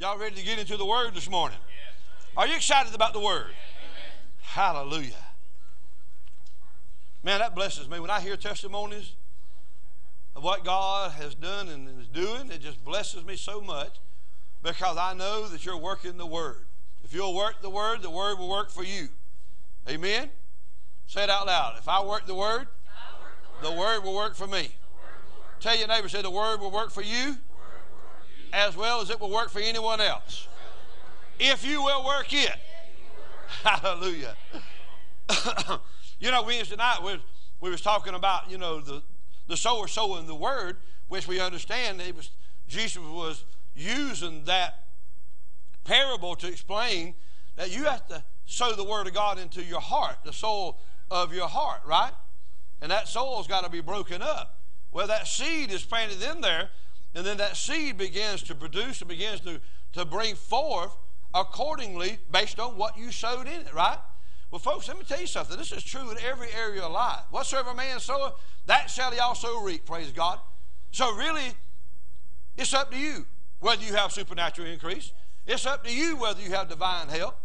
Y'all ready to get into the Word this morning? Are you excited about the Word? Hallelujah. Man, that blesses me. When I hear testimonies of what God has done and is doing, it just blesses me so much because I know that you're working the Word. If you'll work the Word, the Word will work for you. Amen? Say it out loud. If I work the Word, the Word will work for me. Tell your neighbor, say the Word will work for you as well as it will work for anyone else. If you will work it. Hallelujah. you know, Wednesday night we, we was talking about, you know, the, the sower sowing the word, which we understand it was Jesus was using that parable to explain that you have to sow the word of God into your heart, the soul of your heart, right? And that soul's got to be broken up. Well, that seed is planted in there, and then that seed begins to produce and begins to, to bring forth accordingly based on what you sowed in it, right? Well, folks, let me tell you something. This is true in every area of life. Whatsoever man soweth, that shall he also reap, praise God. So, really, it's up to you whether you have supernatural increase. It's up to you whether you have divine help.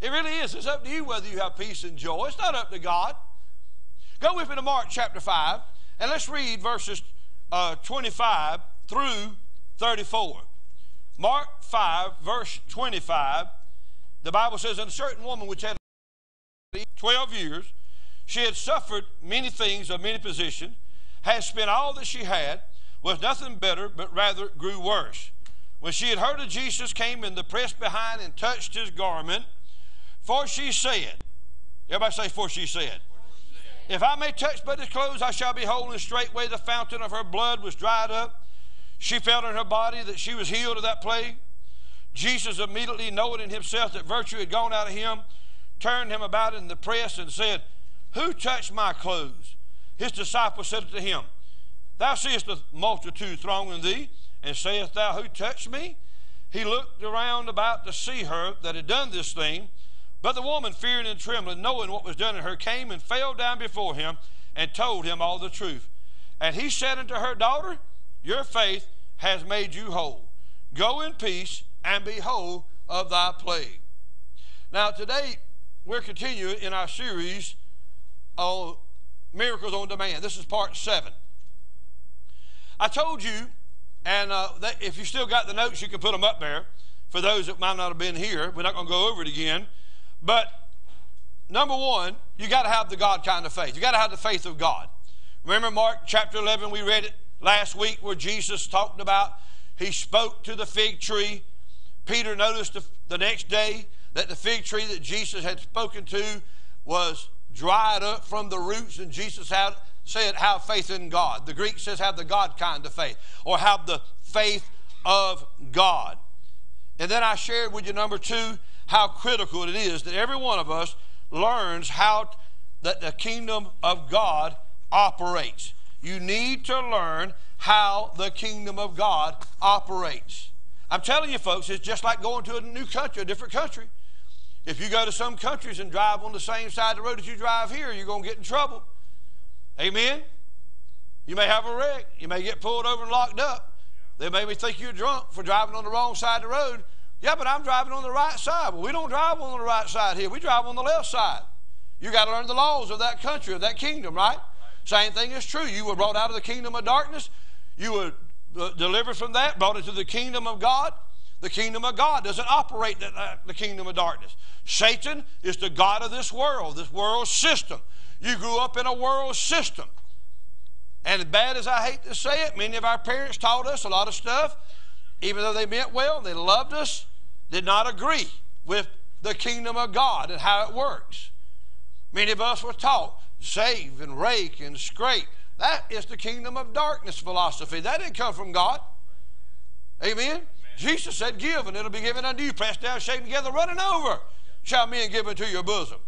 It really is. It's up to you whether you have peace and joy. It's not up to God. Go with me to Mark chapter 5, and let's read verses uh, 25 through 34. Mark 5, verse 25, the Bible says, And a certain woman which had 12 years, she had suffered many things of many positions, had spent all that she had, was nothing better, but rather grew worse. When she had heard of Jesus, came in the press behind and touched his garment, for she said, Everybody say, for she said. If I may touch but his clothes, I shall be whole. And straightway the fountain of her blood was dried up. She felt in her body that she was healed of that plague. Jesus, immediately knowing in himself that virtue had gone out of him, turned him about in the press and said, Who touched my clothes? His disciples said to him, Thou seest the multitude thronging thee, and sayest thou, Who touched me? He looked around about to see her that had done this thing. But the woman, fearing and trembling, knowing what was done in her, came and fell down before him and told him all the truth. And he said unto her, Daughter, your faith has made you whole. Go in peace and be whole of thy plague. Now, today we're continuing in our series on miracles on demand. This is part seven. I told you, and uh, if you still got the notes, you can put them up there for those that might not have been here. We're not going to go over it again. But number one, you got to have the God kind of faith. You got to have the faith of God. Remember Mark chapter 11, we read it last week where Jesus talked about he spoke to the fig tree. Peter noticed the, the next day that the fig tree that Jesus had spoken to was dried up from the roots, and Jesus had said, Have faith in God. The Greek says, Have the God kind of faith, or have the faith of God. And then I shared with you, number two, how critical it is that every one of us learns how that the kingdom of God operates. You need to learn how the kingdom of God operates. I'm telling you, folks, it's just like going to a new country, a different country. If you go to some countries and drive on the same side of the road that you drive here, you're going to get in trouble. Amen? You may have a wreck. You may get pulled over and locked up. They may think you're drunk for driving on the wrong side of the road. Yeah, but I'm driving on the right side. Well, we don't drive on the right side here. We drive on the left side. You got to learn the laws of that country, of that kingdom, right? Same thing is true. You were brought out of the kingdom of darkness. You were uh, delivered from that, brought into the kingdom of God. The kingdom of God doesn't operate in the kingdom of darkness. Satan is the God of this world, this world system. You grew up in a world system. And as bad as I hate to say it, many of our parents taught us a lot of stuff, even though they meant well, they loved us, did not agree with the kingdom of God and how it works. Many of us were taught save and rake and scrape. That is the kingdom of darkness philosophy. That didn't come from God. Amen? Amen. Jesus said, Give, and it'll be given unto you. Pressed down, shaken together, running over, shall men give into your bosom.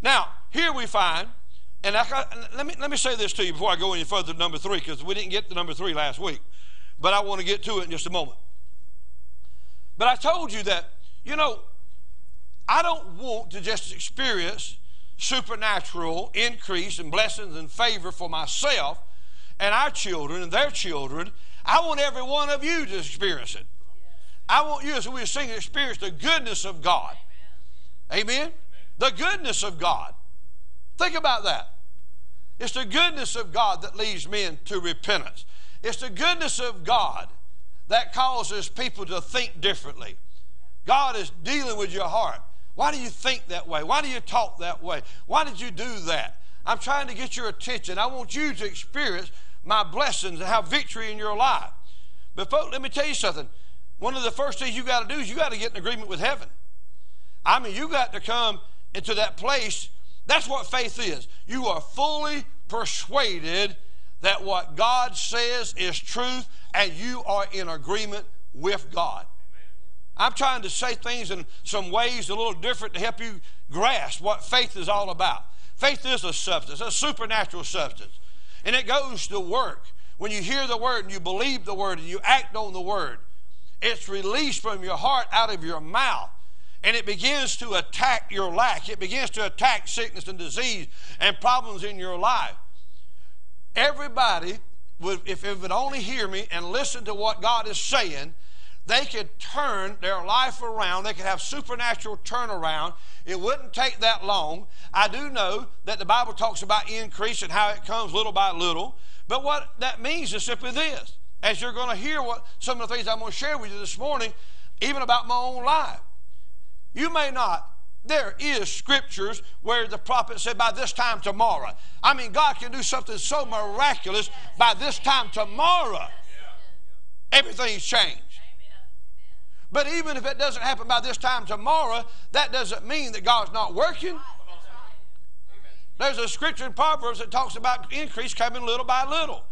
Now, here we find, and I, let, me, let me say this to you before I go any further to number three, because we didn't get to number three last week. But I want to get to it in just a moment. But I told you that, you know, I don't want to just experience supernatural increase and blessings and favor for myself and our children and their children. I want every one of you to experience it. I want you, as we sing, to experience the goodness of God. Amen. Amen? The goodness of God. Think about that. It's the goodness of God that leads men to repentance. It's the goodness of God that causes people to think differently. God is dealing with your heart. Why do you think that way? Why do you talk that way? Why did you do that? I'm trying to get your attention. I want you to experience my blessings and have victory in your life. But, folks, let me tell you something. One of the first things you got to do is you got to get in agreement with heaven. I mean, you got to come into that place. That's what faith is. You are fully persuaded that what God says is truth and you are in agreement with God. I'm trying to say things in some ways a little different to help you grasp what faith is all about. Faith is a substance, a supernatural substance. And it goes to work. When you hear the word and you believe the word and you act on the word, it's released from your heart out of your mouth. And it begins to attack your lack. It begins to attack sickness and disease and problems in your life. Everybody would, if it would only hear me and listen to what God is saying, they could turn their life around. They could have supernatural turnaround. It wouldn't take that long. I do know that the Bible talks about increase and how it comes little by little. But what that means is simply this. As you're going to hear what some of the things I'm going to share with you this morning, even about my own life. You may not there is scriptures where the prophet said by this time tomorrow. I mean, God can do something so miraculous by this time tomorrow. Everything's changed. But even if it doesn't happen by this time tomorrow, that doesn't mean that God's not working. There's a scripture in Proverbs that talks about increase coming little by little.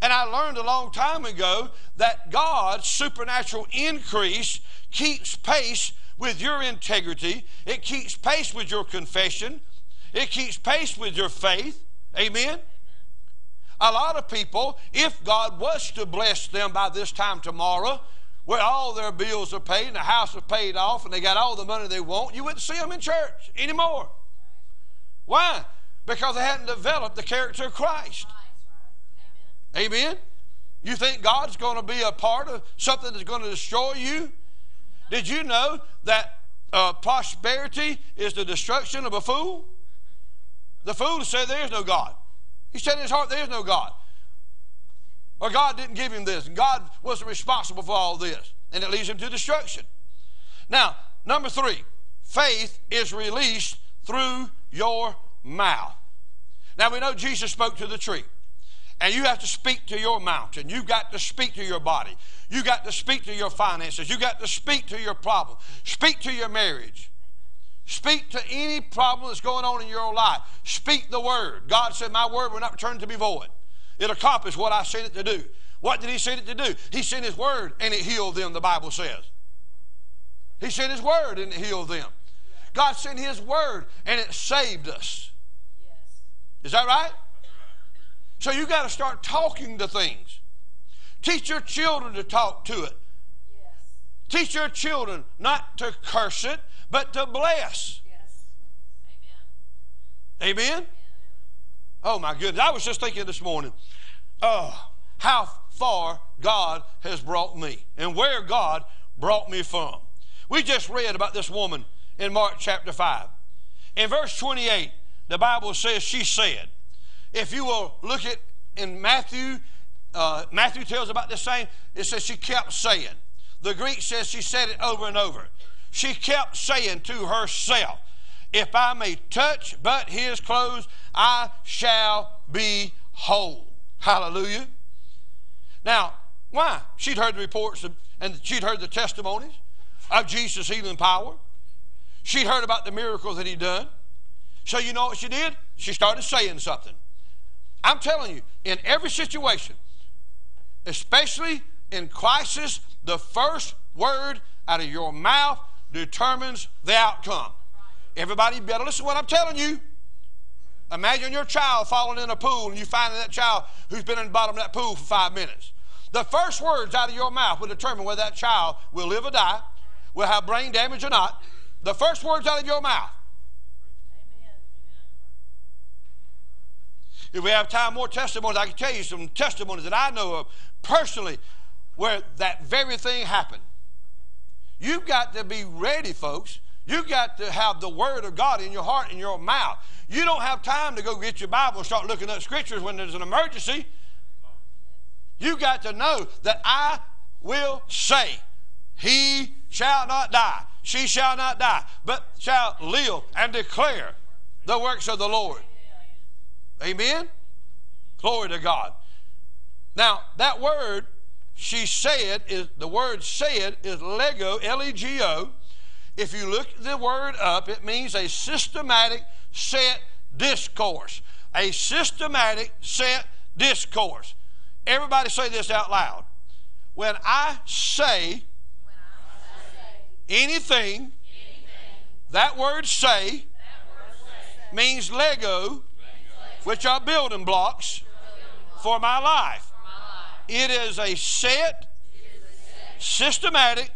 And I learned a long time ago that God's supernatural increase keeps pace with your integrity, it keeps pace with your confession, it keeps pace with your faith. Amen. A lot of people, if God was to bless them by this time tomorrow, where all their bills are paid and the house is paid off and they got all the money they want, you wouldn't see them in church anymore. Why? Because they hadn't developed the character of Christ. Amen. You think God's going to be a part of something that's going to destroy you? Did you know that uh, prosperity is the destruction of a fool? The fool said there is no God. He said in his heart there is no God. Or God didn't give him this, and God wasn't responsible for all this, and it leads him to destruction. Now, number three, faith is released through your mouth. Now we know Jesus spoke to the tree. And you have to speak to your mountain. You've got to speak to your body. You got to speak to your finances. You got to speak to your problem. Speak to your marriage. Speak to any problem that's going on in your own life. Speak the word. God said, My word will not return to be void. It accomplished what I sent it to do. What did He send it to do? He sent His word and it healed them, the Bible says. He sent His word and it healed them. God sent His word and it saved us. Yes. Is that right? So you got to start talking to things. Teach your children to talk to it. Yes. Teach your children not to curse it, but to bless. Yes. Amen. Amen. Oh my goodness. I was just thinking this morning, oh, how far God has brought me and where God brought me from. We just read about this woman in Mark chapter 5. In verse 28, the Bible says, She said, If you will look at in Matthew uh, Matthew tells about the same. It says she kept saying. The Greek says she said it over and over. She kept saying to herself, If I may touch but his clothes, I shall be whole. Hallelujah. Now, why? She'd heard the reports of, and she'd heard the testimonies of Jesus' healing power. She'd heard about the miracles that he'd done. So you know what she did? She started saying something. I'm telling you, in every situation, especially in crisis, the first word out of your mouth determines the outcome. Everybody better listen to what I'm telling you. Imagine your child falling in a pool and you find that child who's been in the bottom of that pool for five minutes. The first words out of your mouth will determine whether that child will live or die, will have brain damage or not. The first words out of your mouth. If we have time, more testimonies, I can tell you some testimonies that I know of personally where that very thing happened. You've got to be ready, folks. You've got to have the Word of God in your heart and your mouth. You don't have time to go get your Bible and start looking up scriptures when there's an emergency. You got to know that I will say, He shall not die, she shall not die, but shall live and declare the works of the Lord. Amen? Glory to God. Now, that word she said is the word said is lego, L E G O. If you look the word up, it means a systematic set discourse. A systematic set discourse. Everybody say this out loud. When I say, anything, that word say, means Lego, which are building blocks for my life. It is a set, systematic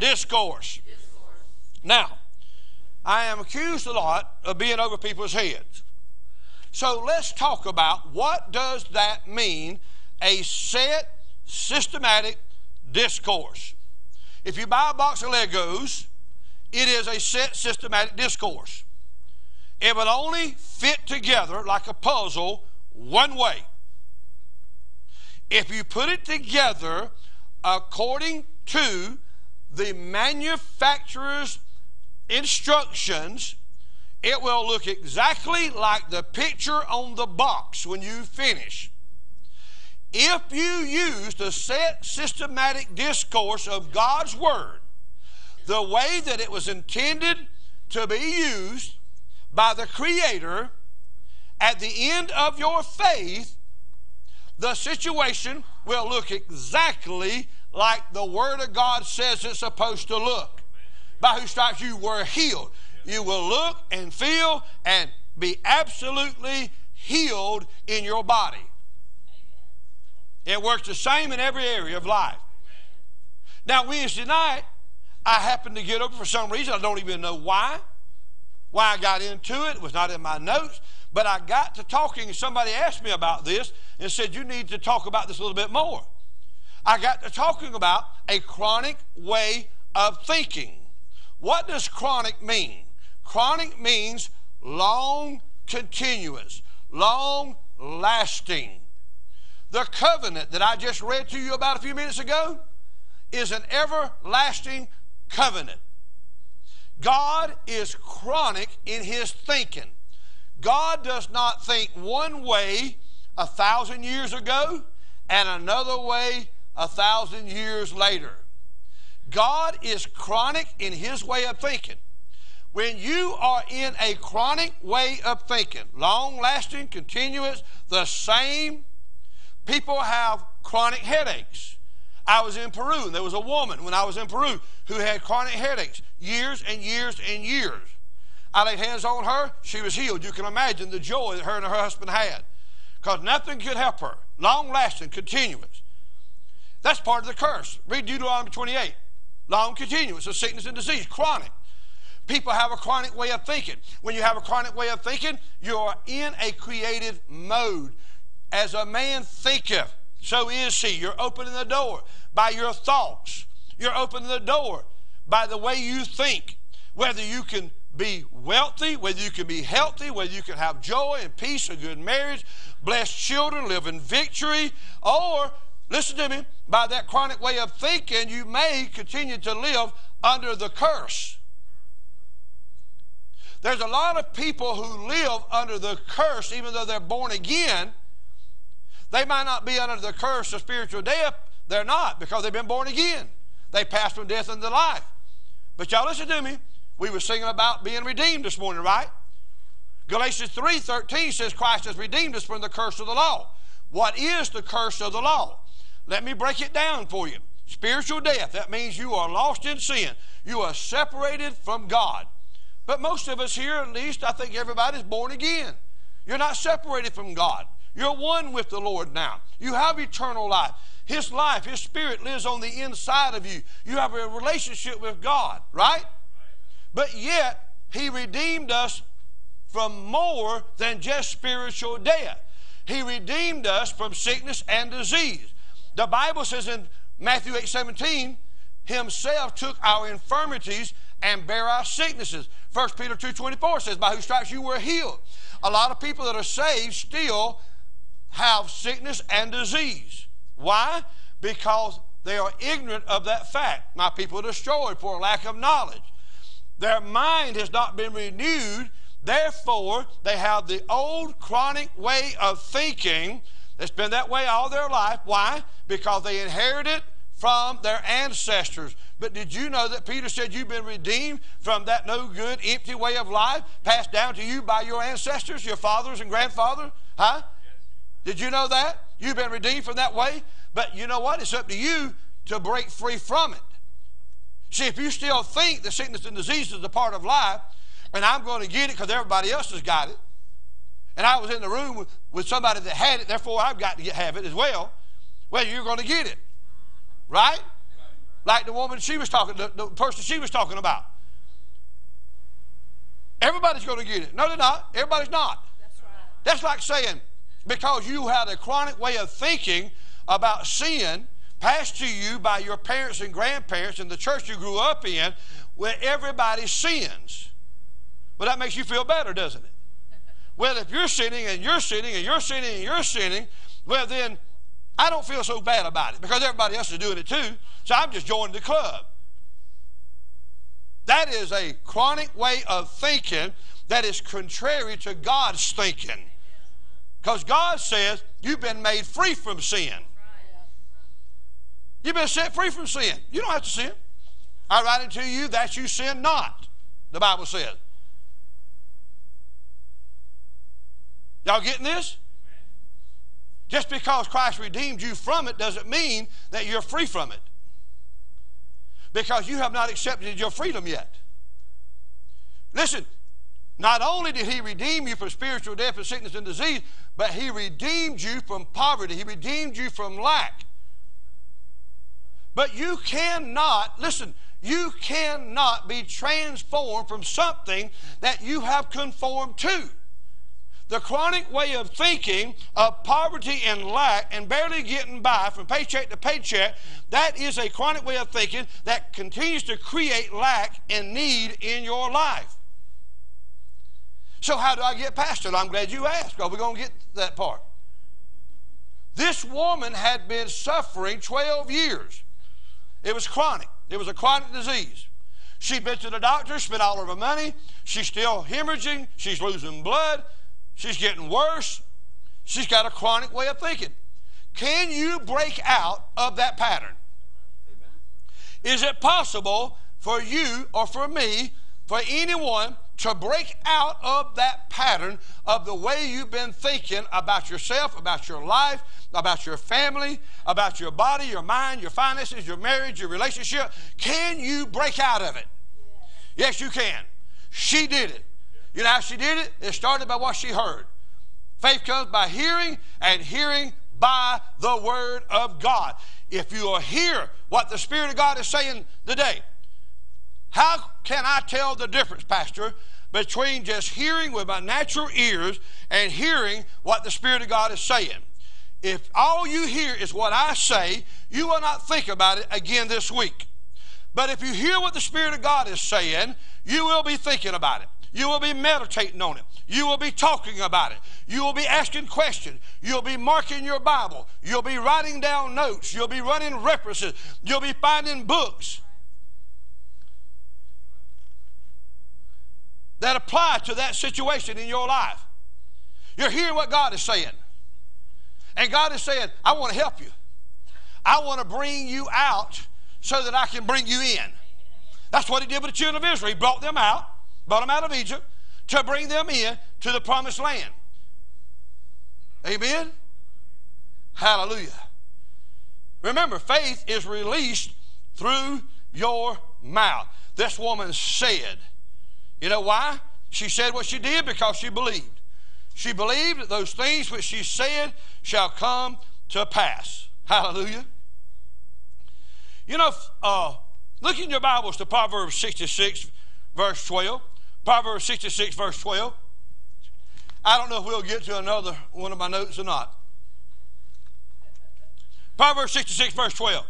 discourse. Now, I am accused a lot of being over people's heads. So let's talk about what does that mean, a set, systematic discourse. If you buy a box of Legos, it is a set, systematic discourse. It will only fit together like a puzzle one way. If you put it together according to the manufacturer's instructions, it will look exactly like the picture on the box when you finish. If you use the set systematic discourse of God's Word the way that it was intended to be used by the Creator, at the end of your faith, the situation will look exactly like the Word of God says it's supposed to look. By whose stripes you were healed. You will look and feel and be absolutely healed in your body. It works the same in every area of life. Now, Wednesday night, I happened to get up for some reason. I don't even know why. Why I got into it, it was not in my notes. But I got to talking, and somebody asked me about this and said, You need to talk about this a little bit more. I got to talking about a chronic way of thinking. What does chronic mean? Chronic means long continuous, long lasting. The covenant that I just read to you about a few minutes ago is an everlasting covenant. God is chronic in his thinking. God does not think one way a thousand years ago and another way a thousand years later. God is chronic in his way of thinking. When you are in a chronic way of thinking, long lasting, continuous, the same, people have chronic headaches. I was in Peru, and there was a woman when I was in Peru who had chronic headaches years and years and years. I laid hands on her, she was healed. You can imagine the joy that her and her husband had because nothing could help her. Long lasting, continuous. That's part of the curse. Read Deuteronomy 28. Long continuous of sickness and disease, chronic. People have a chronic way of thinking. When you have a chronic way of thinking, you are in a creative mode. As a man thinketh, so is he. You're opening the door by your thoughts. You're opening the door by the way you think. Whether you can be wealthy, whether you can be healthy, whether you can have joy and peace, a good marriage, blessed children, live in victory, or, listen to me, by that chronic way of thinking, you may continue to live under the curse. There's a lot of people who live under the curse, even though they're born again. They might not be under the curse of spiritual death. They're not because they've been born again. They passed from death into life. But y'all listen to me. We were singing about being redeemed this morning, right? Galatians 3:13 says Christ has redeemed us from the curse of the law. What is the curse of the law? Let me break it down for you. Spiritual death, that means you are lost in sin. You are separated from God. But most of us here, at least, I think everybody's born again. You're not separated from God. You're one with the Lord now. You have eternal life. His life, His Spirit lives on the inside of you. You have a relationship with God, right? But yet, He redeemed us from more than just spiritual death. He redeemed us from sickness and disease. The Bible says in Matthew 8 17, himself took our infirmities and bear our sicknesses. 1 Peter 2.24 says, by whose stripes you were healed. A lot of people that are saved still have sickness and disease. Why? Because they are ignorant of that fact. My people are destroyed for lack of knowledge. Their mind has not been renewed. Therefore, they have the old chronic way of thinking that's been that way all their life. Why? Because they inherited from their ancestors. But did you know that Peter said you've been redeemed from that no good, empty way of life passed down to you by your ancestors, your fathers and grandfathers? Huh? Yes. Did you know that? You've been redeemed from that way? But you know what? It's up to you to break free from it. See, if you still think that sickness and disease is a part of life, and I'm going to get it because everybody else has got it, and I was in the room with, with somebody that had it, therefore I've got to get, have it as well, well, you're going to get it. Right? Like the woman she was talking, the, the person she was talking about. Everybody's going to get it. No, they're not. Everybody's not. That's, right. That's like saying, because you had a chronic way of thinking about sin passed to you by your parents and grandparents and the church you grew up in, where everybody sins. Well, that makes you feel better, doesn't it? Well, if you're sinning and you're sinning and you're sinning and you're sinning, well, then I don't feel so bad about it because everybody else is doing it too. So I'm just joining the club. That is a chronic way of thinking that is contrary to God's thinking. Because God says you've been made free from sin. You've been set free from sin. You don't have to sin. I write unto you that you sin not, the Bible says. Y'all getting this? Just because Christ redeemed you from it doesn't mean that you're free from it. Because you have not accepted your freedom yet. Listen, not only did He redeem you from spiritual death and sickness and disease, but He redeemed you from poverty. He redeemed you from lack. But you cannot, listen, you cannot be transformed from something that you have conformed to the chronic way of thinking of poverty and lack and barely getting by from paycheck to paycheck, that is a chronic way of thinking that continues to create lack and need in your life. So, how do I get past it? I'm glad you asked. Are we going to get that part? This woman had been suffering 12 years. It was chronic, it was a chronic disease. She'd been to the doctor, spent all of her money. She's still hemorrhaging. She's losing blood. She's getting worse. She's got a chronic way of thinking. Can you break out of that pattern? Is it possible for you or for me, for anyone, to break out of that pattern of the way you've been thinking about yourself, about your life, about your family, about your body, your mind, your finances, your marriage, your relationship? Can you break out of it? Yes, you can. She did it. You know how she did it? It started by what she heard. Faith comes by hearing, and hearing by the Word of God. If you will hear what the Spirit of God is saying today, how can I tell the difference, Pastor, between just hearing with my natural ears and hearing what the Spirit of God is saying? If all you hear is what I say, you will not think about it again this week. But if you hear what the Spirit of God is saying, you will be thinking about it. You will be meditating on it. You will be talking about it. You will be asking questions. You'll be marking your Bible. You'll be writing down notes. You'll be running references. You'll be finding books that apply to that situation in your life. You're hearing what God is saying. And God is saying, I want to help you. I want to bring you out so that I can bring you in. That's what He did with the children of Israel. He brought them out brought them out of Egypt to bring them in to the promised land. Amen? Hallelujah. Remember, faith is released through your mouth. This woman said, you know why? She said what she did because she believed. She believed that those things which she said shall come to pass. Hallelujah. You know, uh, look in your Bibles to Proverbs 66, verse 12. Proverbs 66, verse 12. I don't know if we'll get to another one of my notes or not. Proverbs 66, verse 12.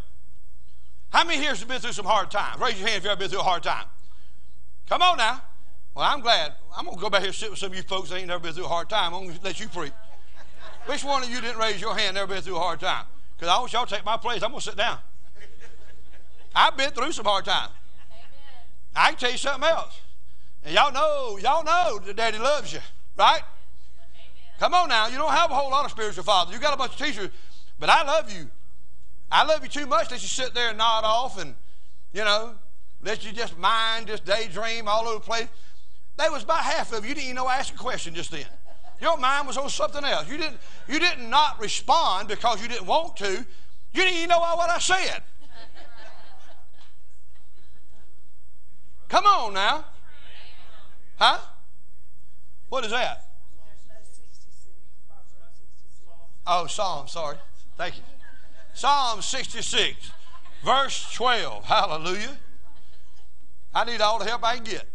How many here have been through some hard times? Raise your hand if you've ever been through a hard time. Come on now. Well, I'm glad. I'm going to go back here and sit with some of you folks that ain't never been through a hard time. I'm going to let you preach. Which one of you didn't raise your hand never been through a hard time? Because I want y'all to take my place. I'm going to sit down. I've been through some hard times. I can tell you something else. And y'all know, y'all know that daddy loves you, right? Come on now. You don't have a whole lot of spiritual fathers. You got a bunch of teachers, but I love you. I love you too much that you sit there and nod off and, you know, let you just mind, just daydream all over the place. That was about half of you. You didn't even know I asked a question just then. Your mind was on something else. You didn't, you didn't not respond because you didn't want to. You didn't even know what I said. Come on now. Huh? What is that? Oh, Psalm, sorry. Thank you. Psalm 66, verse 12. Hallelujah. I need all the help I can get.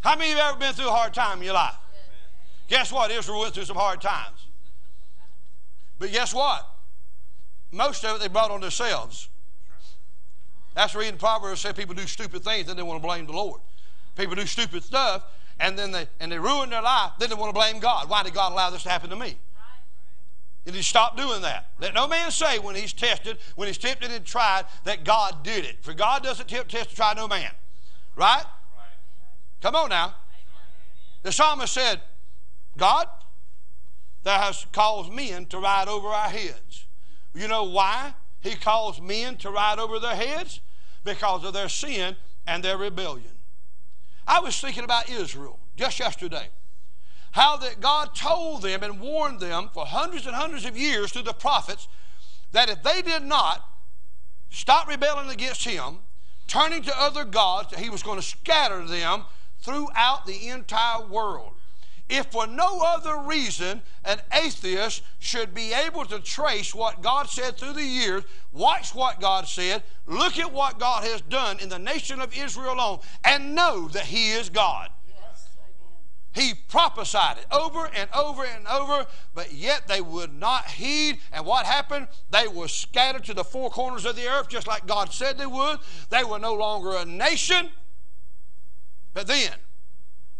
How many of you ever been through a hard time in your life? Guess what? Israel went through some hard times. But guess what? Most of it they brought on themselves. That's the reason Proverbs said people do stupid things, then they want to blame the Lord. People do stupid stuff, and then they and they ruin their life, then they want to blame God. Why did God allow this to happen to me? And he stop doing that. Let no man say when he's tested, when he's tempted and tried, that God did it. For God doesn't tempt, test, to try no man. Right? Come on now. The psalmist said, God, thou hast caused men to ride over our heads. You know why he caused men to ride over their heads? Because of their sin and their rebellion. I was thinking about Israel just yesterday how that God told them and warned them for hundreds and hundreds of years through the prophets that if they did not stop rebelling against Him, turning to other gods, that He was going to scatter them throughout the entire world. If for no other reason an atheist should be able to trace what God said through the years, watch what God said, look at what God has done in the nation of Israel alone, and know that He is God. He prophesied it over and over and over, but yet they would not heed. And what happened? They were scattered to the four corners of the earth, just like God said they would. They were no longer a nation. But then,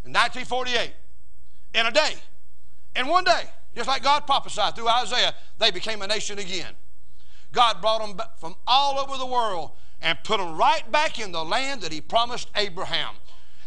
in 1948, in a day, in one day, just like God prophesied through Isaiah, they became a nation again. God brought them from all over the world and put them right back in the land that He promised Abraham.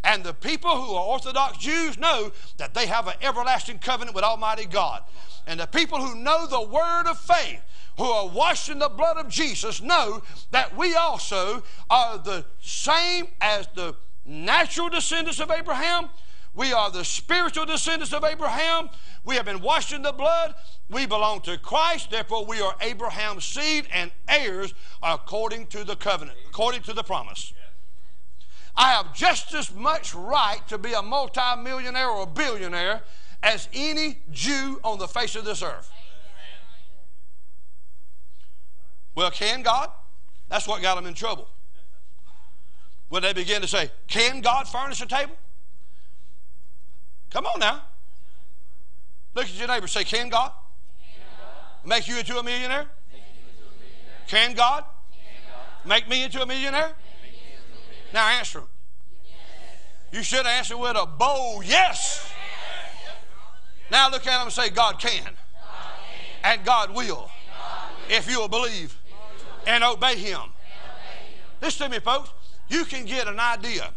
And the people who are Orthodox Jews know that they have an everlasting covenant with Almighty God. And the people who know the word of faith, who are washed in the blood of Jesus, know that we also are the same as the natural descendants of Abraham. We are the spiritual descendants of Abraham. We have been washed in the blood. We belong to Christ. Therefore, we are Abraham's seed and heirs according to the covenant, according to the promise. I have just as much right to be a multimillionaire or a billionaire as any Jew on the face of this earth. Well, can God? That's what got them in trouble. When they begin to say, Can God furnish a table? Come on now. Look at your neighbor say, Can God? Make you into a millionaire? Can God? Make me into a millionaire? Now answer. You should answer with a bold yes. Now look at him and say, God can. And God will. If you will believe and obey him. Listen to me, folks. You can get an idea.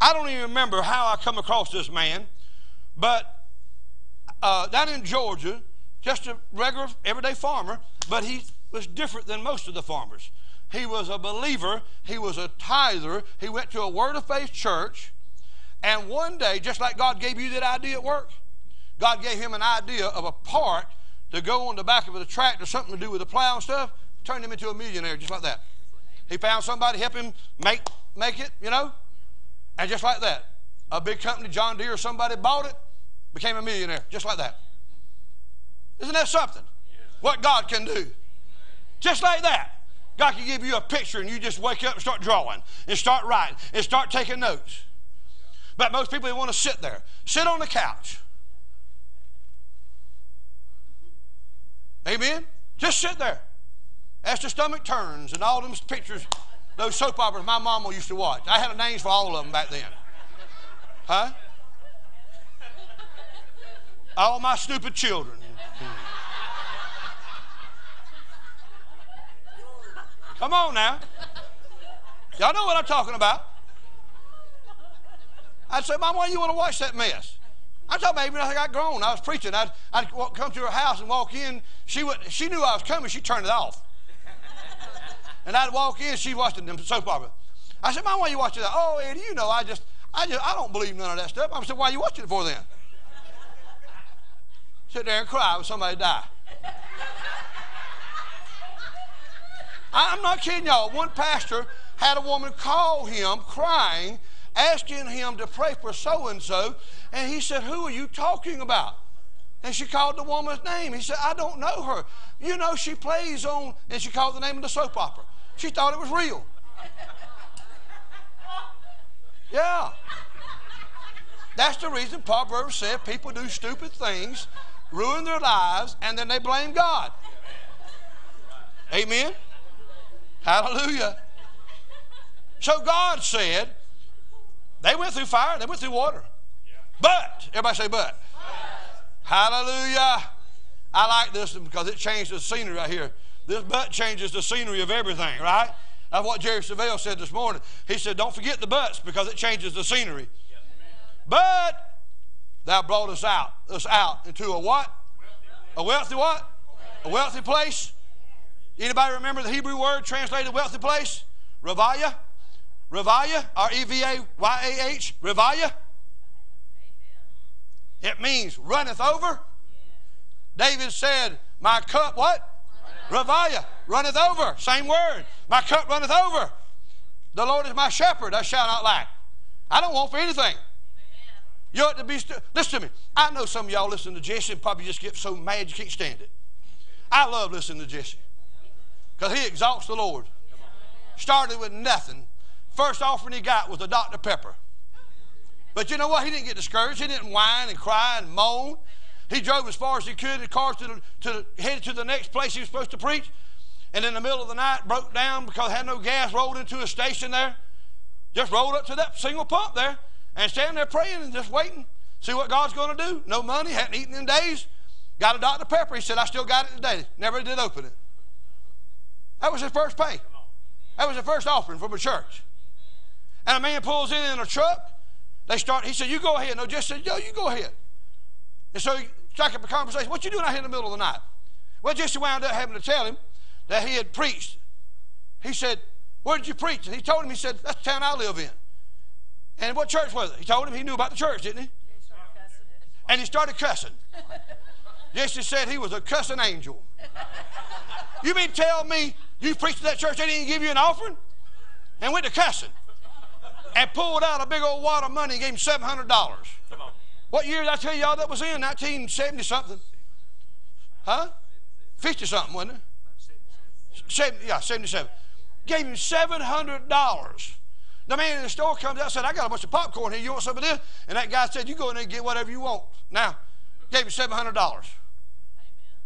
I don't even remember how I come across this man, but uh, down in Georgia, just a regular everyday farmer, but he was different than most of the farmers. He was a believer. He was a tither. He went to a Word of Faith church. And one day, just like God gave you that idea at work, God gave him an idea of a part to go on the back of a tractor, something to do with the plow and stuff, turned him into a millionaire just like that. He found somebody to help him make, make it, you know, and just like that. A big company, John Deere, or somebody bought it, became a millionaire, just like that. Isn't that something? What God can do. Just like that. God can give you a picture and you just wake up and start drawing and start writing and start taking notes. But most people they want to sit there, sit on the couch. Amen? Just sit there. as the stomach turns, and all them pictures, those soap operas my mama used to watch. I had a names for all of them back then. Huh? All my stupid children. Come on now. Y'all know what I'm talking about. I'd say, Mom, why do you want to watch that mess? About even as I got grown. I was preaching. I'd, I'd come to her house and walk in. She, would, she knew I was coming. She turned it off. and I'd walk in. She watched the soap opera. I said, Mom, why are you watching that? Oh, Eddie, you know, I just, I just, I don't believe none of that stuff. I said, why are you watching it for then? Sit there and cry when somebody die. I'm not kidding y'all. One pastor had a woman call him crying, asking him to pray for so and so. And he said, Who are you talking about? And she called the woman's name. He said, I don't know her. You know, she plays on, and she called the name of the soap opera. She thought it was real. Yeah. That's the reason Proverbs said people do stupid things, ruin their lives, and then they blame God. Amen. Hallelujah. So God said, they went through fire, they went through water. But, everybody say, but. Hallelujah. I like this because it changed the scenery right here. This but changes the scenery of everything, right? That's what Jerry Savelle said this morning. He said, Don't forget the buts because it changes the scenery. But thou brought us out, us out into a what? A wealthy what? A wealthy place. Anybody remember the Hebrew word translated wealthy place? Ravaya? Ravaya? R E V A Y A H? Ravaya? It means runneth over. David said, My cup, what? Ravaya, runneth over. Same word. My cup runneth over. The Lord is my shepherd, I shall not lack. I don't want for anything. You ought to be, st- listen to me. I know some of y'all listen to Jesse and probably just get so mad you can't stand it. I love listening to Jesse because he exalts the Lord. Started with nothing. First offering he got was a Dr. Pepper. But you know what? He didn't get discouraged. He didn't whine and cry and moan. He drove as far as he could in cars to the, to the, headed to the next place he was supposed to preach. And in the middle of the night, broke down because had no gas, rolled into a station there. Just rolled up to that single pump there and standing there praying and just waiting. See what God's going to do. No money, hadn't eaten in days. Got a Dr. Pepper. He said, I still got it today. Never did open it. That was his first pay. That was the first offering from a church. And a man pulls in in a truck. They start, he said, You go ahead. No, just said, Yo, you go ahead. And so he struck up a conversation. What you doing out here in the middle of the night? Well, Jesse wound up having to tell him that he had preached. He said, Where did you preach? And he told him, he said, That's the town I live in. And what church was it? He told him he knew about the church, didn't he? And he started cussing. Jesse said he was a cussing angel. You mean tell me you preached to that church, they didn't give you an offering? And went to cussing. And pulled out a big old wad of money and gave him $700. What year did I tell y'all that was in? 1970 something. Huh? 50 something, wasn't it? 70, yeah, 77. Gave him $700. The man in the store comes out and said, I got a bunch of popcorn here. You want some of this? And that guy said, You go in there and get whatever you want. Now, gave him $700.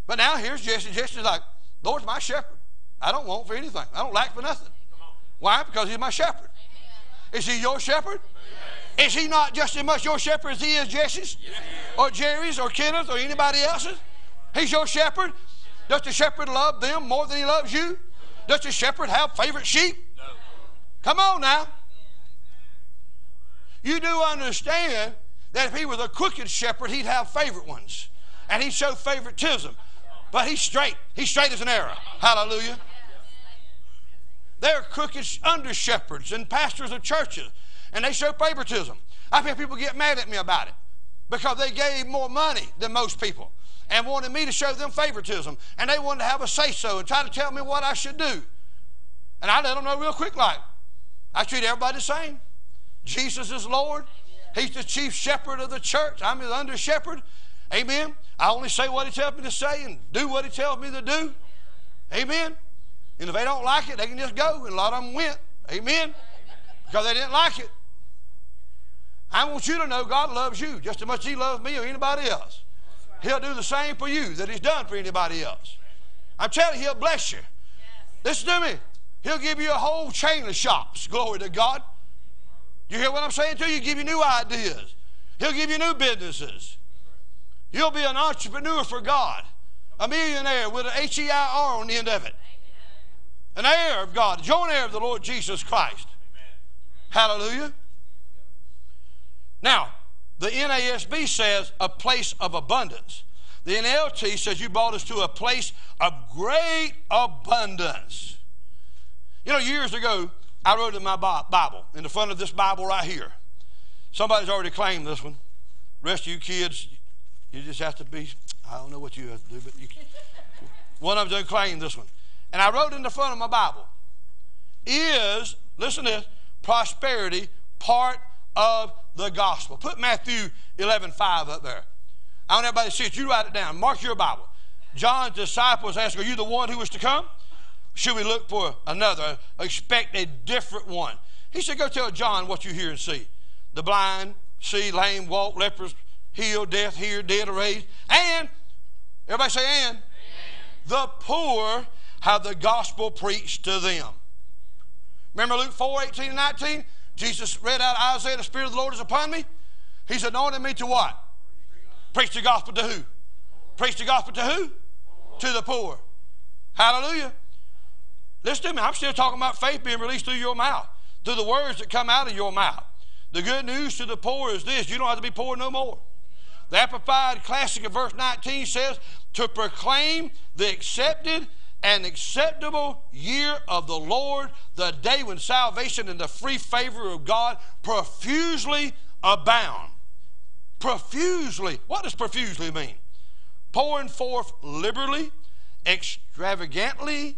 But now here's Jesse. Jesse's like, Lord's my shepherd. I don't want for anything. I don't lack for nothing. Why? Because he's my shepherd. Is he your shepherd? Is he not just as much your shepherd as he is Jesse's? Or Jerry's or Kenneth or anybody else's? He's your shepherd. Does the shepherd love them more than he loves you? Does the shepherd have favorite sheep? Come on now. You do understand that if he was a crooked shepherd, he'd have favorite ones. And he'd show favoritism. But he's straight. He's straight as an arrow. Hallelujah. They're crooked under shepherds and pastors of churches, and they show favoritism. I've had people get mad at me about it because they gave more money than most people and wanted me to show them favoritism, and they wanted to have a say so and try to tell me what I should do. And I let them know real quick like, I treat everybody the same. Jesus is Lord. He's the chief shepherd of the church. I'm his under shepherd. Amen. I only say what he tells me to say and do what he tells me to do. Amen. And if they don't like it, they can just go. And a lot of them went. Amen. Because they didn't like it. I want you to know God loves you just as much as He loves me or anybody else. He'll do the same for you that He's done for anybody else. I'm telling you, He'll bless you. Listen to me. He'll give you a whole chain of shops. Glory to God. You hear what I'm saying to you? He'll Give you new ideas. He'll give you new businesses. You'll be an entrepreneur for God, a millionaire with an H E I R on the end of it. An heir of God, a joint heir of the Lord Jesus Christ. Hallelujah. Now, the NASB says a place of abundance. The NLT says you brought us to a place of great abundance. You know, years ago, I wrote in my Bible, in the front of this Bible right here. Somebody's already claimed this one. Rest of you kids, you just have to be, I don't know what you have to do, but you, one of them done claimed this one. And I wrote in the front of my Bible, is, listen to this, prosperity part of the gospel. Put Matthew 11, 5 up there. I want everybody to see it. You write it down. Mark your Bible. John's disciples asked, Are you the one who was to come? Should we look for another? Expect a different one. He said, Go tell John what you hear and see. The blind see, lame walk, lepers heal, death hear, dead raised. And, everybody say, and, the poor have the gospel preached to them. Remember Luke 4 18 and 19? Jesus read out Isaiah, the Spirit of the Lord is upon me. He's anointed me to what? Preach the gospel to who? Preach the gospel to who? To the poor. Hallelujah. Listen to me. I'm still talking about faith being released through your mouth, through the words that come out of your mouth. The good news to the poor is this you don't have to be poor no more. The Amplified Classic of verse 19 says, To proclaim the accepted and acceptable year of the Lord, the day when salvation and the free favor of God profusely abound. Profusely. What does profusely mean? Pouring forth liberally, extravagantly,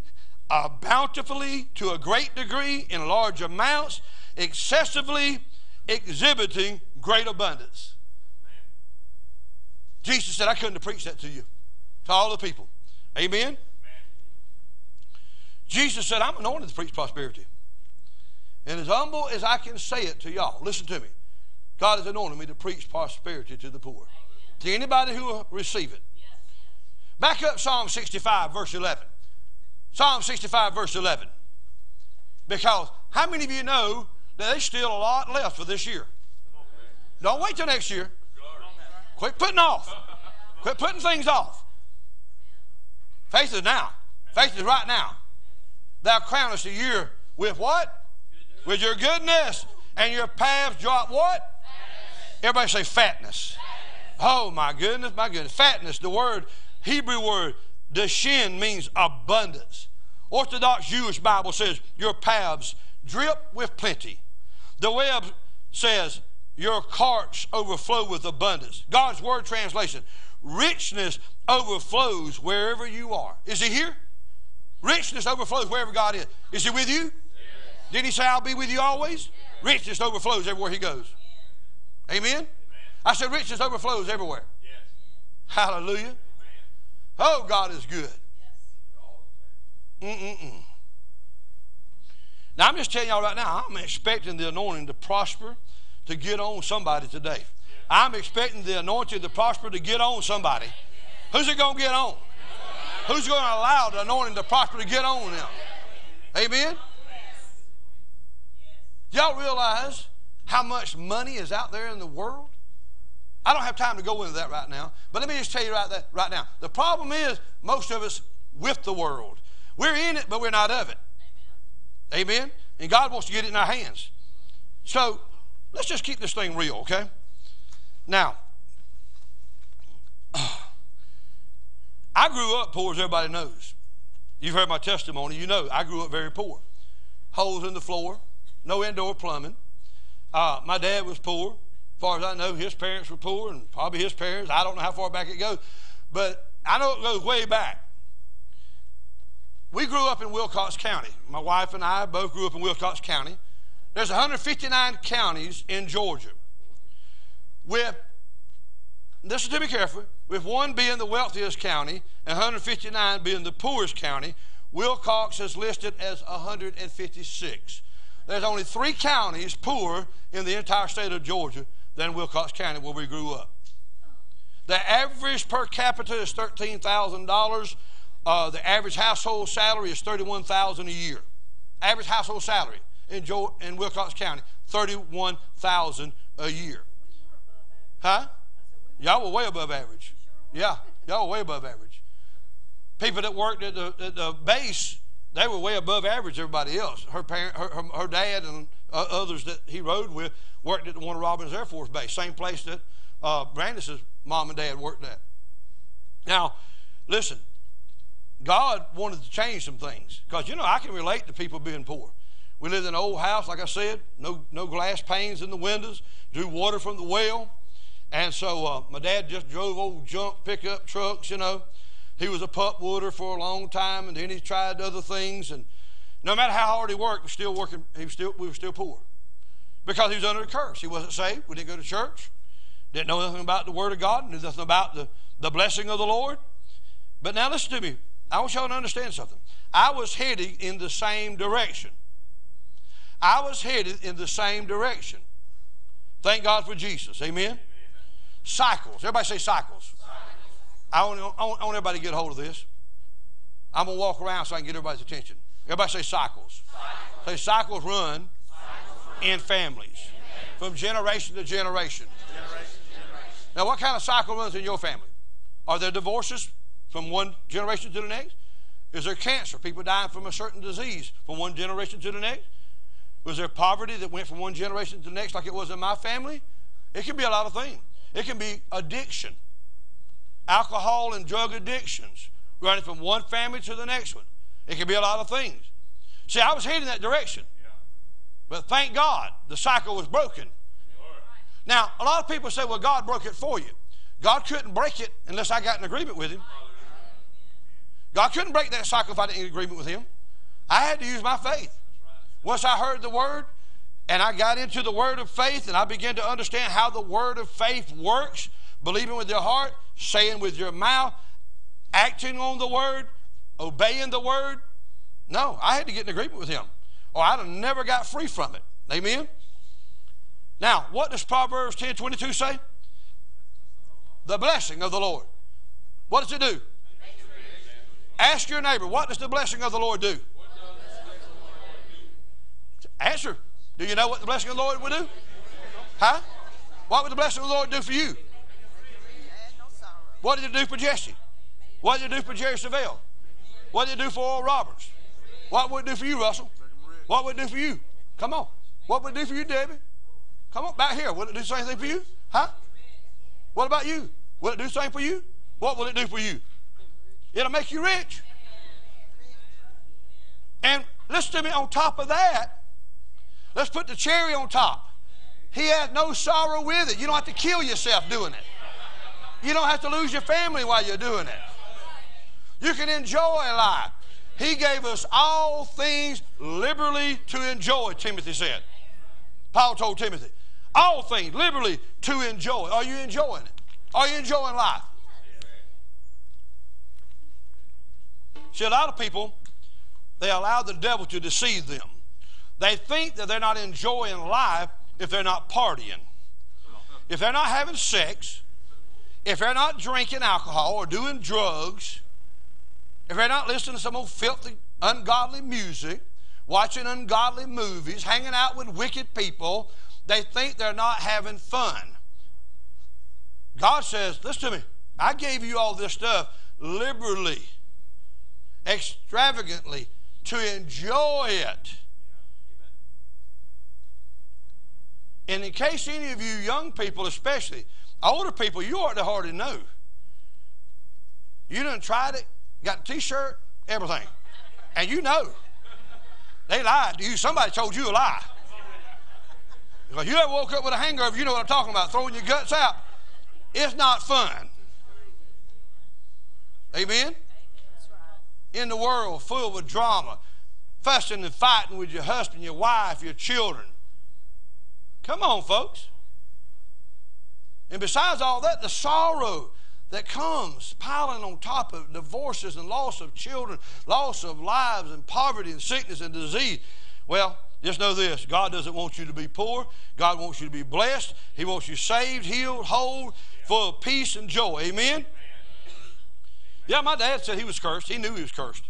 uh, bountifully, to a great degree, in large amounts, excessively exhibiting great abundance. Jesus said, I couldn't have preached that to you, to all the people. Amen? Amen? Jesus said, I'm anointed to preach prosperity. And as humble as I can say it to y'all, listen to me. God has anointed me to preach prosperity to the poor. Amen. To anybody who will receive it. Yes. Back up Psalm 65, verse 11. Psalm 65, verse 11. Because how many of you know that there's still a lot left for this year? Don't wait till next year. Quit putting off. Quit putting things off. Faith is now. Faith is right now. Thou crownest a year with what? With your goodness. And your paths drop what? Everybody say fatness. Oh my goodness, my goodness. Fatness, the word, Hebrew word, deshen means abundance. Orthodox Jewish Bible says your paths drip with plenty. The web says your carts overflow with abundance. God's word translation, richness overflows wherever you are. Is he here? Richness overflows wherever God is. Is he with you? Yes. Didn't he say, I'll be with you always? Yes. Richness overflows everywhere he goes. Amen? Amen. I said, richness overflows everywhere. Yes. Hallelujah. Oh, God is good. Mm-mm-mm. Now, I'm just telling y'all right now, I'm expecting the anointing to prosper, to get on somebody today. I'm expecting the anointing to prosper to get on somebody. Who's it going to get on? Who's going to allow the anointing to prosper to get on them? Amen? Y'all realize how much money is out there in the world? I don't have time to go into that right now, but let me just tell you right, that, right now. The problem is most of us with the world. We're in it, but we're not of it. Amen? Amen? And God wants to get it in our hands. So let's just keep this thing real, okay? Now, I grew up poor, as everybody knows. You've heard my testimony. You know I grew up very poor. Holes in the floor, no indoor plumbing. Uh, my dad was poor. As far as I know, his parents were poor, and probably his parents. I don't know how far back it goes, but I know it goes way back. We grew up in Wilcox County. My wife and I both grew up in Wilcox County. There's 159 counties in Georgia. With, listen to me carefully, with one being the wealthiest county and 159 being the poorest county, Wilcox is listed as 156. There's only three counties poor in the entire state of Georgia than Wilcox County where we grew up. The average per capita is $13,000. uh, the average household salary is 31000 a year. Average household salary in, jo- in Wilcox County, 31000 a year. Huh? Y'all were way above average. Yeah, y'all were way above average. People that worked at the, at the base, they were way above average everybody else. Her parent, her, her, her dad and uh, others that he rode with worked at the Warner Robins Air Force Base, same place that uh, Brandis's mom and dad worked at. Now, listen, God wanted to change some things because you know I can relate to people being poor. We lived in an old house, like I said, no no glass panes in the windows, drew water from the well, and so uh, my dad just drove old junk pickup trucks. You know, he was a pulpwooder for a long time, and then he tried other things, and no matter how hard he worked, was still working. He was still we were still poor because he was under a curse. He wasn't saved. We didn't go to church. Didn't know nothing about the Word of God. Knew nothing about the, the blessing of the Lord. But now listen to me. I want y'all to understand something. I was heading in the same direction. I was headed in the same direction. Thank God for Jesus. Amen. Amen. Cycles. Everybody say cycles. cycles. I, want, I, want, I want everybody to get a hold of this. I'm going to walk around so I can get everybody's attention. Everybody say cycles. cycles. Say cycles run. In families from generation to generation. Now, what kind of cycle runs in your family? Are there divorces from one generation to the next? Is there cancer? People dying from a certain disease from one generation to the next? Was there poverty that went from one generation to the next, like it was in my family? It can be a lot of things. It can be addiction, alcohol and drug addictions, running from one family to the next one. It can be a lot of things. See, I was heading that direction. But thank God the cycle was broken. Now, a lot of people say, well, God broke it for you. God couldn't break it unless I got in agreement with Him. God couldn't break that cycle if I didn't get agreement with Him. I had to use my faith. Once I heard the Word and I got into the Word of faith and I began to understand how the Word of faith works, believing with your heart, saying with your mouth, acting on the Word, obeying the Word. No, I had to get in agreement with Him or I'd have never got free from it. Amen? Now, what does Proverbs 10 22 say? The blessing of the Lord. What does it do? Ask your neighbor, what does the blessing of the Lord do? Answer. Do you know what the blessing of the Lord would do? Huh? What would the blessing of the Lord do for you? What did it do for Jesse? What did it do for Jerry Savelle? What did it do for Oral Roberts? What would it do for you, Russell? What would it do for you? Come on. What would it do for you, Debbie? Come on, back here. Would it do the same thing for you? Huh? What about you? Will it do the same for you? What will it do for you? It'll make you rich. And listen to me, on top of that, let's put the cherry on top. He has no sorrow with it. You don't have to kill yourself doing it. You don't have to lose your family while you're doing it. You can enjoy life. He gave us all things liberally to enjoy, Timothy said. Paul told Timothy, all things liberally to enjoy. Are you enjoying it? Are you enjoying life? See, a lot of people, they allow the devil to deceive them. They think that they're not enjoying life if they're not partying. If they're not having sex, if they're not drinking alcohol or doing drugs, if they're not listening to some old filthy, ungodly music, watching ungodly movies, hanging out with wicked people, they think they're not having fun. God says, listen to me, I gave you all this stuff liberally, extravagantly, to enjoy it. And in case any of you young people, especially, older people, you ought to hardly know. You done tried it, got t-shirt, everything. And you know. They lied to you. Somebody told you a lie. Because you ever woke up with a hangover, you know what I'm talking about, throwing your guts out. It's not fun. Amen? In the world full with drama, fussing and fighting with your husband, your wife, your children. Come on, folks. And besides all that, the sorrow that comes piling on top of divorces and loss of children, loss of lives, and poverty and sickness and disease. Well, just know this God doesn't want you to be poor. God wants you to be blessed. He wants you saved, healed, whole, full of peace and joy. Amen? Yeah, my dad said he was cursed. He knew he was cursed.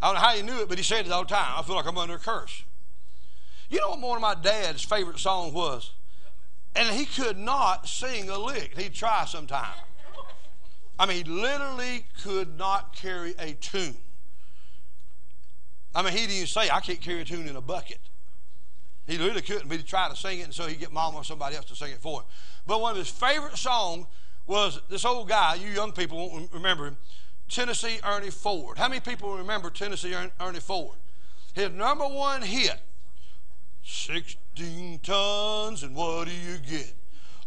I don't know how he knew it, but he said it all the time. I feel like I'm under a curse. You know what one of my dad's favorite songs was? And he could not sing a lick. He'd try sometime. I mean, he literally could not carry a tune. I mean, he didn't even say, I can't carry a tune in a bucket. He literally couldn't, but he tried to sing it, and so he'd get mama or somebody else to sing it for him. But one of his favorite songs was this old guy, you young people won't remember him, Tennessee Ernie Ford. How many people remember Tennessee Ernie Ford? His number one hit, 16 tons, and what do you get?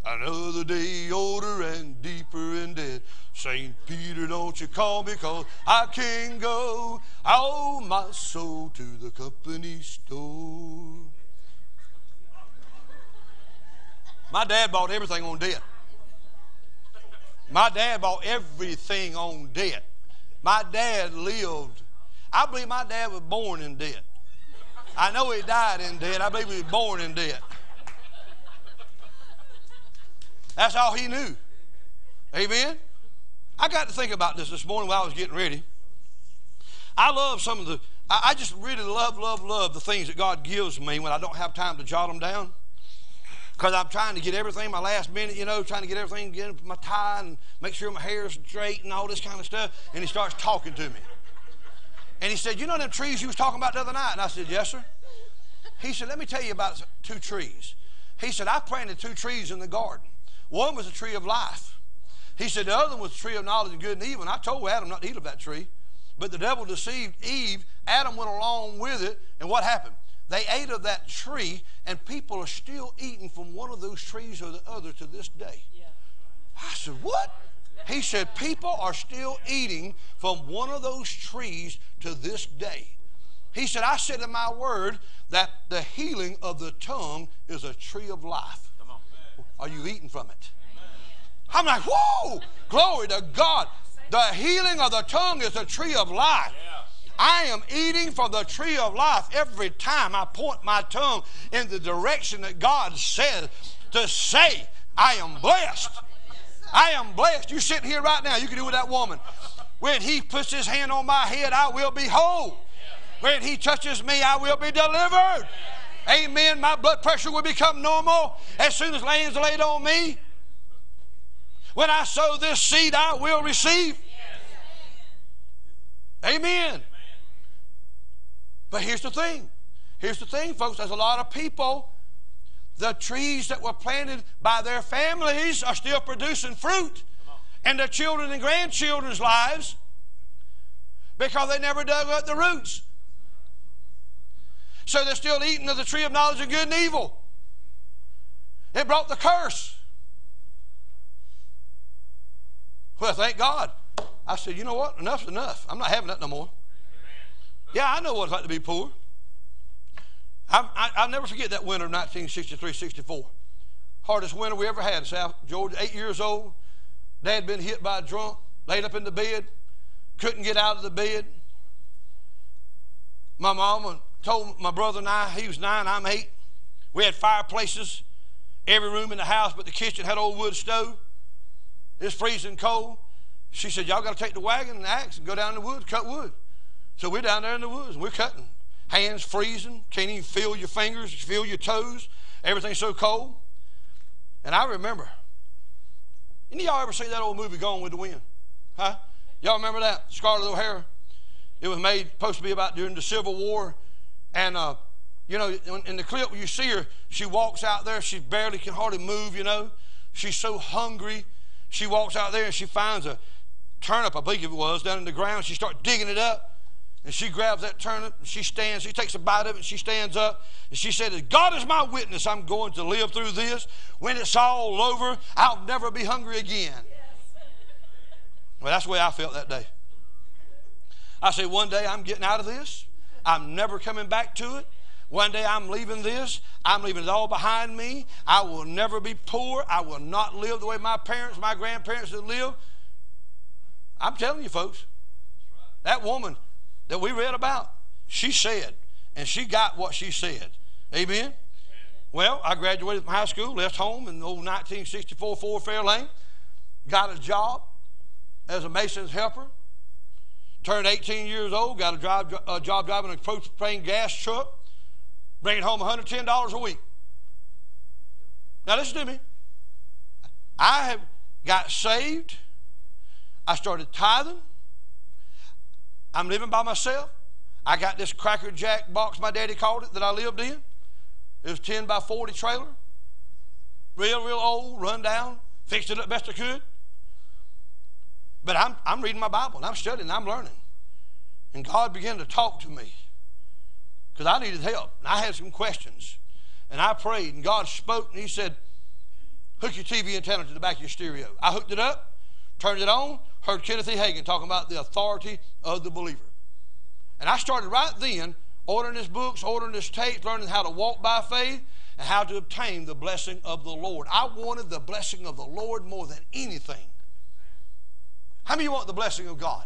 Another day older and deeper in debt. St. Peter, don't you call me, cause I can go. I owe my soul to the company store. My dad bought everything on debt. My dad bought everything on debt. My dad lived. I believe my dad was born in debt. I know he died in debt. I believe he was born in debt. That's all he knew. Amen. I got to think about this this morning while I was getting ready. I love some of the, I just really love, love, love the things that God gives me when I don't have time to jot them down because I'm trying to get everything my last minute, you know, trying to get everything, get my tie and make sure my hair is straight and all this kind of stuff. And he starts talking to me. And he said, You know them trees you was talking about the other night? And I said, Yes, sir. He said, Let me tell you about two trees. He said, I planted two trees in the garden. One was a tree of life. He said, The other one was the tree of knowledge of good and evil. And I told Adam not to eat of that tree. But the devil deceived Eve. Adam went along with it. And what happened? They ate of that tree, and people are still eating from one of those trees or the other to this day. Yeah. I said, What? He said, People are still eating from one of those trees to this day. He said, I said in my word that the healing of the tongue is a tree of life. Are you eating from it? I'm like, whoa, glory to God. The healing of the tongue is a tree of life. I am eating from the tree of life every time I point my tongue in the direction that God says to say, I am blessed. I am blessed. You're sitting here right now. You can do with that woman. When he puts his hand on my head, I will be whole. When he touches me, I will be delivered. Amen. My blood pressure will become normal as soon as hands laid on me. When I sow this seed, I will receive. Amen. But here's the thing. Here's the thing, folks. There's a lot of people, the trees that were planted by their families are still producing fruit in their children and grandchildren's lives because they never dug up the roots. So they're still eating of the tree of knowledge of good and evil. It brought the curse. Well, thank God. I said, you know what? Enough's enough. I'm not having that no more. Yeah, I know what it's like to be poor. I, will never forget that winter of 1963 64. Hardest winter we ever had in South Georgia. Eight years old. Dad been hit by a drunk, laid up in the bed, couldn't get out of the bed. My mama told my brother and I, he was nine, I'm eight. We had fireplaces, every room in the house, but the kitchen had old wood stove. It was freezing cold. She said, Y'all got to take the wagon and the axe and go down in the woods, cut wood. So we're down there in the woods, and we're cutting. Hands freezing, can't even feel your fingers, feel your toes. Everything's so cold. And I remember, any y'all ever see that old movie Gone with the Wind? Huh? Y'all remember that? Scarlett O'Hara. It was made, supposed to be about during the Civil War. And, uh, you know, in the clip you see her, she walks out there, she barely can hardly move, you know. She's so hungry. She walks out there and she finds a turnip, I believe it was, down in the ground. She starts digging it up. And she grabs that turnip and she stands, she takes a bite of it and she stands up and she said, God is my witness, I'm going to live through this. When it's all over, I'll never be hungry again. Well, that's the way I felt that day. I said, one day I'm getting out of this. I'm never coming back to it. One day I'm leaving this. I'm leaving it all behind me. I will never be poor. I will not live the way my parents, my grandparents had lived. I'm telling you, folks, that woman that we read about, she said, and she got what she said. Amen? Well, I graduated from high school, left home in old 1964 Ford Fairlane, got a job as a mason's helper, Turned 18 years old, got a, a job driving a propane gas truck, bringing home $110 a week. Now listen to me. I have got saved. I started tithing. I'm living by myself. I got this Cracker Jack box, my daddy called it, that I lived in. It was 10 by 40 trailer. Real, real old, run down. Fixed it up best I could. But I'm, I'm reading my Bible and I'm studying and I'm learning. And God began to talk to me because I needed help. And I had some questions. And I prayed and God spoke and He said, Hook your TV antenna to the back of your stereo. I hooked it up, turned it on, heard Kenneth E. Hagin talking about the authority of the believer. And I started right then ordering his books, ordering his tapes, learning how to walk by faith and how to obtain the blessing of the Lord. I wanted the blessing of the Lord more than anything. How many want the blessing of God?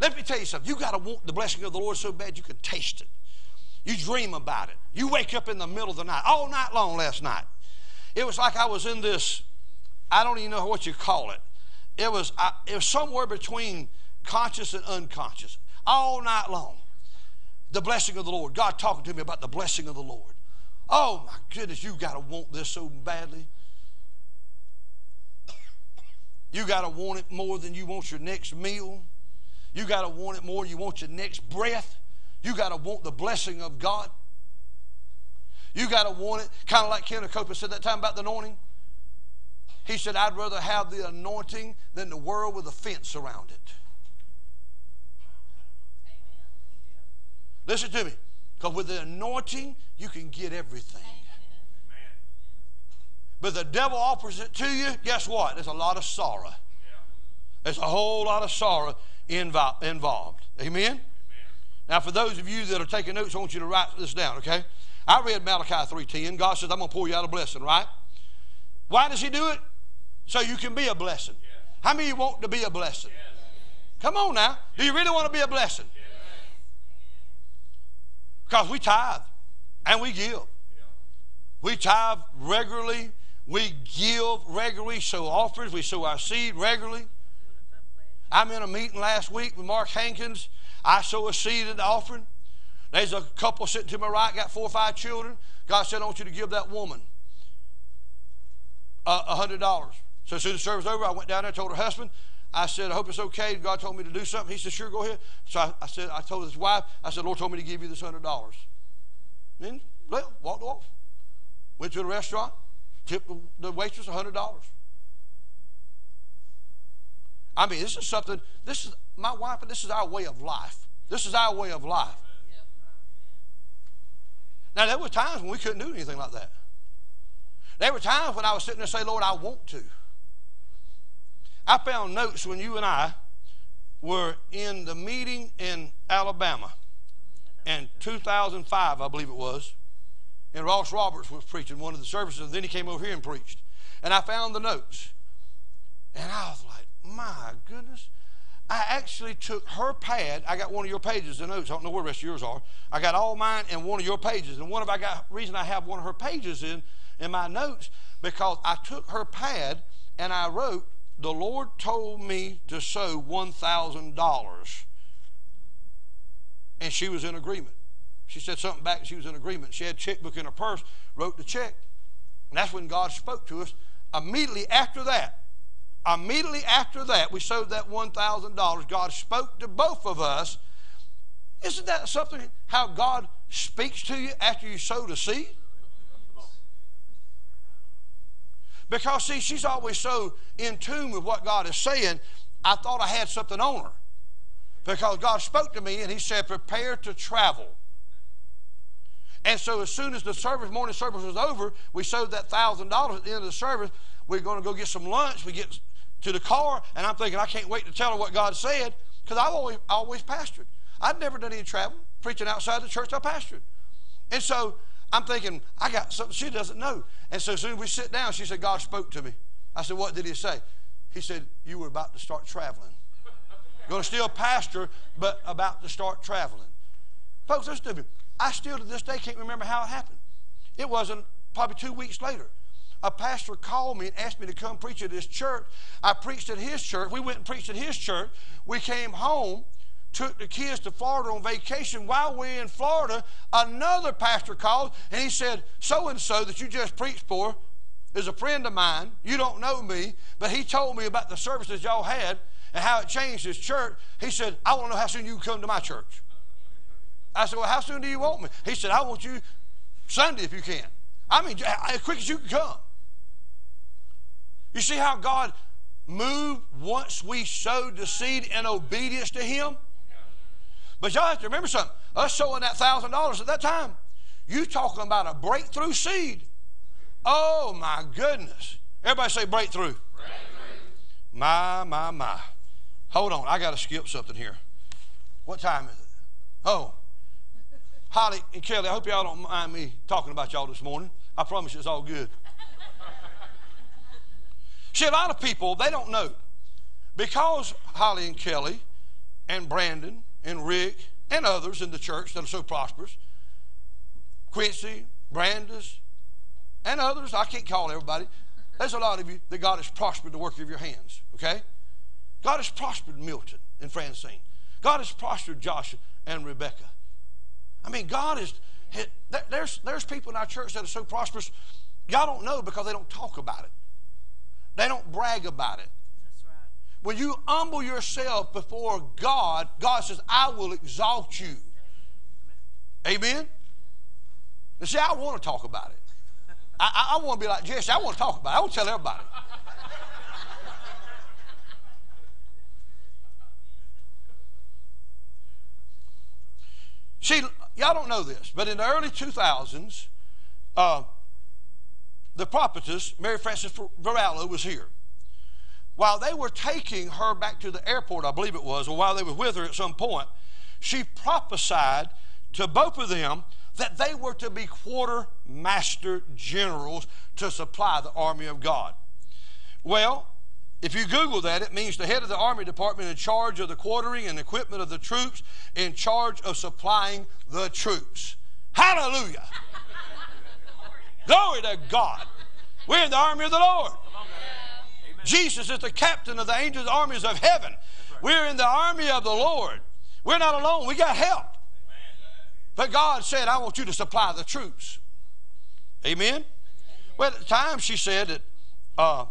Let me tell you something. You got to want the blessing of the Lord so bad you can taste it. You dream about it. You wake up in the middle of the night, all night long last night. It was like I was in this, I don't even know what you call it. It was, I, it was somewhere between conscious and unconscious, all night long. The blessing of the Lord. God talking to me about the blessing of the Lord. Oh my goodness, you got to want this so badly. You got to want it more than you want your next meal. You got to want it more than you want your next breath. You got to want the blessing of God. You got to want it. Kind of like Kenneth Copeland said that time about the anointing. He said, I'd rather have the anointing than the world with a fence around it. Listen to me. Because with the anointing, you can get everything. But the devil offers it to you, guess what? There's a lot of sorrow. There's a whole lot of sorrow involved. Amen? Amen? Now, for those of you that are taking notes, I want you to write this down, okay? I read Malachi 3.10. God says, I'm going to pour you out a blessing, right? Why does he do it? So you can be a blessing. Yes. How many of you want to be a blessing? Yes. Come on now. Do you really want to be a blessing? Yes. Because we tithe and we give. We tithe regularly. We give regularly, sow offerings. We sow our seed regularly. I'm in a meeting last week with Mark Hankins. I sow a seed in the offering. There's a couple sitting to my right, got four or five children. God said, I want you to give that woman uh, a hundred dollars. So as soon as the service was over, I went down there and told her husband, I said, I hope it's okay. God told me to do something. He said, sure, go ahead. So I, I said, I told his wife, I said, Lord told me to give you this hundred dollars. Then, well, walked off. Went to the restaurant, tipped the waitress hundred dollars. I mean, this is something, this is my wife, and this is our way of life. This is our way of life. Now, there were times when we couldn't do anything like that. There were times when I was sitting there say, Lord, I want to. I found notes when you and I were in the meeting in Alabama in 2005, I believe it was. And Ross Roberts was preaching one of the services, and then he came over here and preached. And I found the notes. And I was like, my goodness. I actually took her pad. I got one of your pages, the notes. I don't know where the rest of yours are. I got all mine and one of your pages. And one of I got reason I have one of her pages in in my notes because I took her pad and I wrote, "The Lord told me to sow one thousand dollars," and she was in agreement. She said something back. She was in agreement. She had a checkbook in her purse, wrote the check, and that's when God spoke to us. Immediately after that, Immediately after that, we sowed that $1,000. God spoke to both of us. Isn't that something how God speaks to you after you sow the seed? Because, see, she's always so in tune with what God is saying, I thought I had something on her. Because God spoke to me and He said, Prepare to travel. And so, as soon as the service, morning service was over, we sowed that $1,000 at the end of the service. We are going to go get some lunch. We get to the car, and I'm thinking, I can't wait to tell her what God said, because I've always, always pastored. I'd never done any travel, preaching outside the church I pastored. And so I'm thinking, I got something she doesn't know. And so as soon as we sit down, she said, God spoke to me. I said, What did he say? He said, You were about to start traveling. Going to still pastor, but about to start traveling. Folks, listen to me. I still to this day can't remember how it happened. It wasn't probably two weeks later a pastor called me and asked me to come preach at his church. I preached at his church. We went and preached at his church. We came home. took the kids to Florida on vacation. While we are in Florida, another pastor called and he said, So and so that you just preached for is a friend of mine. You don't know me, but he told me about the services y'all had and how it changed his church. He said, I want to know how soon you come to my church. I said, Well, how soon do you want me? He said, I want you Sunday if you can. I mean, as quick as you can come. You see how God moved once we sowed the seed in obedience to Him? But y'all have to remember something. Us sowing that thousand dollars at that time, you talking about a breakthrough seed. Oh my goodness. Everybody say breakthrough. breakthrough. My, my, my. Hold on, I got to skip something here. What time is it? Oh. Holly and Kelly, I hope y'all don't mind me talking about y'all this morning. I promise it's all good. See, a lot of people, they don't know. Because Holly and Kelly and Brandon and Rick and others in the church that are so prosperous, Quincy, Brandis, and others, I can't call everybody. There's a lot of you that God has prospered the work of your hands, okay? God has prospered Milton and Francine. God has prospered Joshua and Rebecca. I mean, God is, there's, there's people in our church that are so prosperous, y'all don't know because they don't talk about it. They don't brag about it. That's right. When you humble yourself before God, God says, I will exalt you. Amen? And see, I want to talk about it. I, I, I want to be like Jesse. I want to talk about it. I want to tell everybody. See, y'all don't know this, but in the early 2000s, uh, the prophetess, Mary Frances Varallo, was here. While they were taking her back to the airport, I believe it was, or while they were with her at some point, she prophesied to both of them that they were to be quartermaster generals to supply the army of God. Well, if you Google that, it means the head of the Army Department in charge of the quartering and equipment of the troops, in charge of supplying the troops. Hallelujah! Glory to God. We're in the army of the Lord. Jesus is the captain of the angels' armies of heaven. We're in the army of the Lord. We're not alone. We got help. But God said, I want you to supply the troops. Amen? Well, at the time she said that, uh,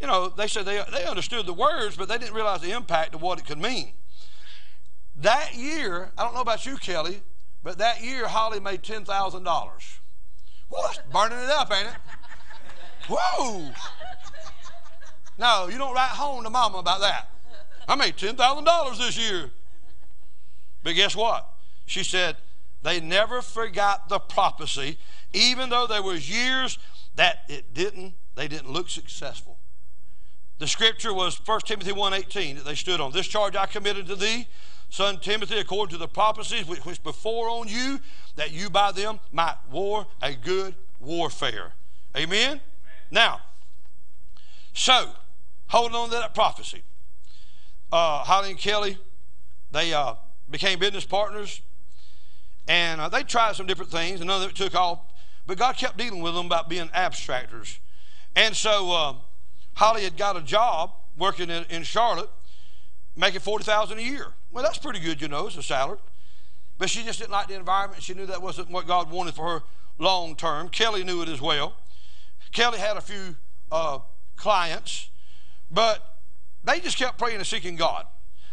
you know, they said they, they understood the words, but they didn't realize the impact of what it could mean. That year, I don't know about you, Kelly, but that year Holly made $10,000. What? Burning it up, ain't it? Whoa! No, you don't write home to mama about that. I made $10,000 this year. But guess what? She said, they never forgot the prophecy, even though there was years that it didn't, they didn't look successful. The scripture was 1 Timothy 1.18 that they stood on. This charge I committed to thee, son Timothy, according to the prophecies which, which before on you, that you by them might war a good warfare. Amen? Amen. Now, so, holding on to that prophecy, uh, Holly and Kelly, they uh, became business partners, and uh, they tried some different things, and none of it took off, but God kept dealing with them about being abstractors. And so, uh, Holly had got a job working in, in Charlotte, making 40000 a year. Well, that's pretty good, you know, as a salary. But she just didn't like the environment. She knew that wasn't what God wanted for her long term. Kelly knew it as well. Kelly had a few uh, clients, but they just kept praying and seeking God.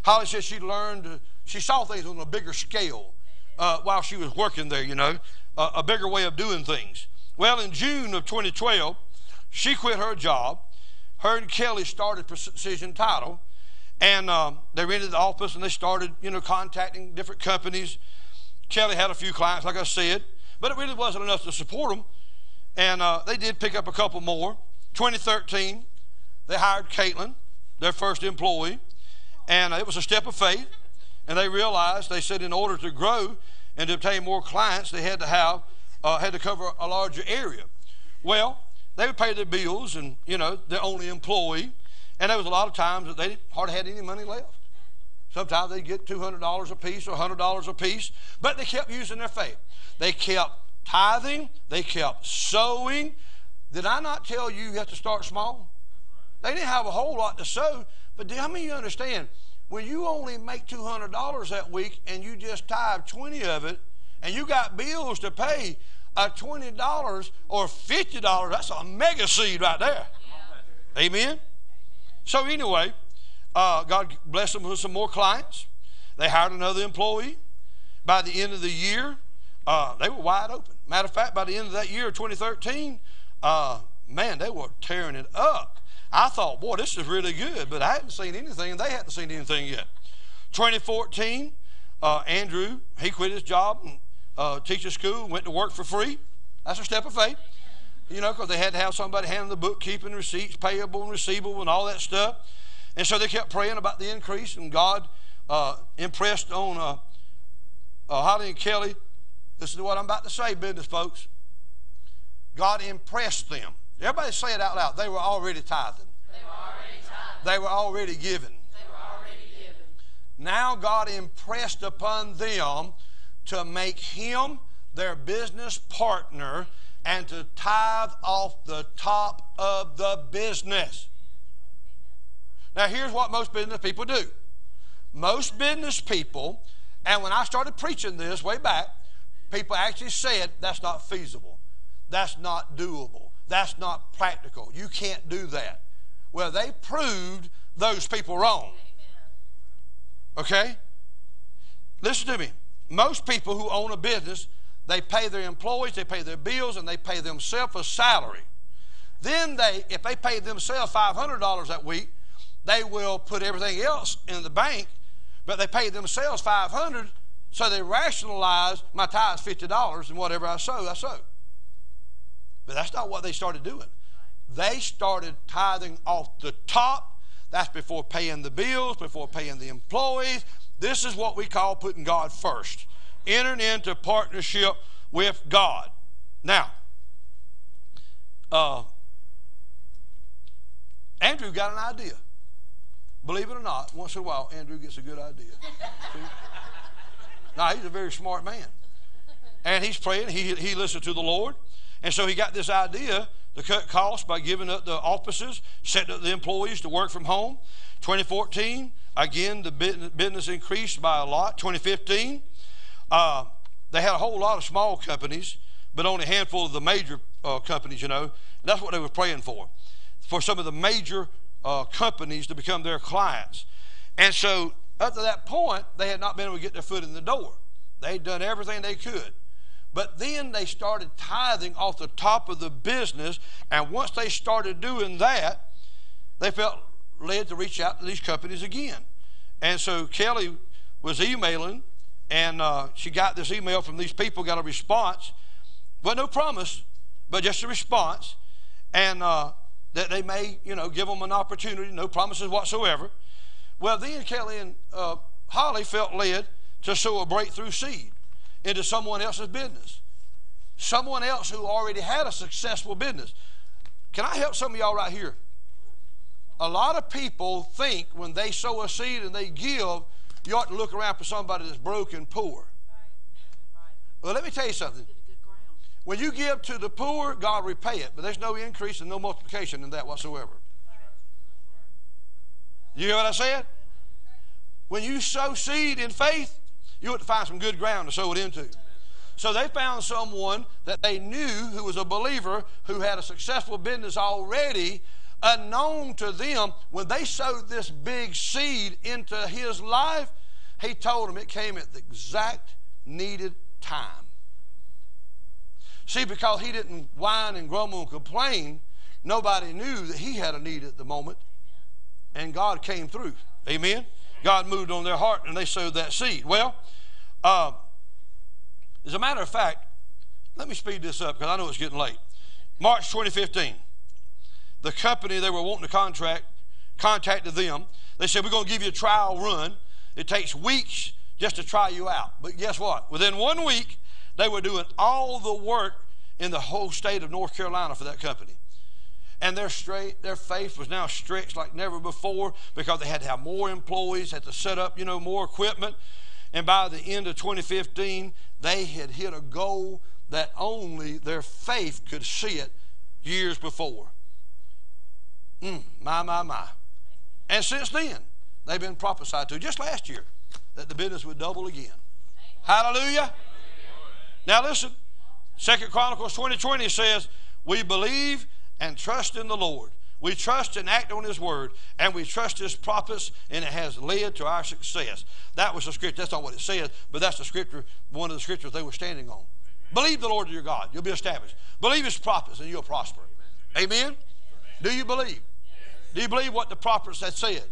Holly said she learned, she saw things on a bigger scale uh, while she was working there, you know, a bigger way of doing things. Well, in June of 2012, she quit her job. Her and Kelly started Precision Title and um, they rented the office and they started, you know, contacting different companies. Kelly had a few clients, like I said, but it really wasn't enough to support them. And uh, they did pick up a couple more. 2013, they hired Caitlin, their first employee, and it was a step of faith. And they realized, they said, in order to grow and to obtain more clients, they had to have, uh, had to cover a larger area. Well, they would pay their bills and, you know, their only employee. And there was a lot of times that they hardly had any money left. Sometimes they'd get $200 a piece or $100 a piece, but they kept using their faith. They kept tithing, they kept sowing. Did I not tell you you have to start small? They didn't have a whole lot to sow, but how many of you understand when you only make $200 that week and you just tithe 20 of it and you got bills to pay, a $20 or $50, that's a mega seed right there. Yeah. Amen? So, anyway, uh, God blessed them with some more clients. They hired another employee. By the end of the year, uh, they were wide open. Matter of fact, by the end of that year, 2013, uh, man, they were tearing it up. I thought, boy, this is really good, but I hadn't seen anything, and they hadn't seen anything yet. 2014, uh, Andrew, he quit his job and uh, teacher school, went to work for free. That's a step of faith. You know, because they had to have somebody handle the bookkeeping, receipts, payable and receivable, and all that stuff. And so they kept praying about the increase, and God uh, impressed on uh, uh, Holly and Kelly. This is what I'm about to say, business folks. God impressed them. Everybody say it out loud. They were already tithing. They were already tithing. They were already giving. They were already giving. Now God impressed upon them to make him their business partner and to tithe off the top of the business. Now, here's what most business people do. Most business people, and when I started preaching this way back, people actually said that's not feasible, that's not doable, that's not practical. You can't do that. Well, they proved those people wrong. Okay? Listen to me. Most people who own a business, they pay their employees, they pay their bills, and they pay themselves a salary. Then they, if they pay themselves $500 that week, they will put everything else in the bank, but they pay themselves 500 so they rationalize my tithe is $50 and whatever I sow, I sow. But that's not what they started doing. They started tithing off the top. That's before paying the bills, before paying the employees, this is what we call putting God first, entering into partnership with God. Now, uh, Andrew got an idea. Believe it or not, once in a while, Andrew gets a good idea. now, he's a very smart man. And he's praying, he, he listened to the Lord. And so he got this idea to cut costs by giving up the offices, setting up the employees to work from home. 2014, Again, the business increased by a lot. 2015, uh, they had a whole lot of small companies, but only a handful of the major uh, companies, you know. that's what they were praying for, for some of the major uh, companies to become their clients. And so, up to that point, they had not been able to get their foot in the door. They'd done everything they could. But then they started tithing off the top of the business, and once they started doing that, they felt led to reach out to these companies again. And so Kelly was emailing, and uh, she got this email from these people, got a response. But no promise, but just a response. And uh, that they may, you know, give them an opportunity, no promises whatsoever. Well, then Kelly and uh, Holly felt led to sow a breakthrough seed into someone else's business. Someone else who already had a successful business. Can I help some of y'all right here? a lot of people think when they sow a seed and they give, you ought to look around for somebody that's broke and poor. Well, let me tell you something. When you give to the poor, God repay it, but there's no increase and no multiplication in that whatsoever. You hear what I said? When you sow seed in faith, you to find some good ground to sow it into. So they found someone that they knew who was a believer who had a successful business already unknown to them, when they sowed this big seed into his life, he told them it came at the exact needed time. See, because he didn't whine and grumble and complain, nobody knew that he had a need at the moment, and God came through. Amen? God moved on their heart and they sowed that seed. Well, uh, as a matter of fact, let me speed this up because I know it's getting late. March 2015 the company they were wanting to contract contacted them. They said, We're going to give you a trial run. It takes weeks just to try you out. But guess what? Within one week, they were doing all the work in the whole state of North Carolina for that company. And their straight, their faith was now stretched like never before because they had to have more employees, had to set up, you know, more equipment. And by the end of 2015, they had hit a goal that only their faith could see it years before. Mm, my, my, my. And since then, they've been prophesied to just last year that the business would double again. Hallelujah. Now listen, Second Chronicles 2020 says, We believe and trust in the Lord. We trust and act on His word, and we trust His prophets, and it has led to our success. That was the scripture. That's not what it says, but that's the scripture, one of the scriptures they were standing on. Believe the Lord your God, you'll be established. Believe His prophets, and you'll prosper. Amen? Do you believe? Do you believe what the prophets had said?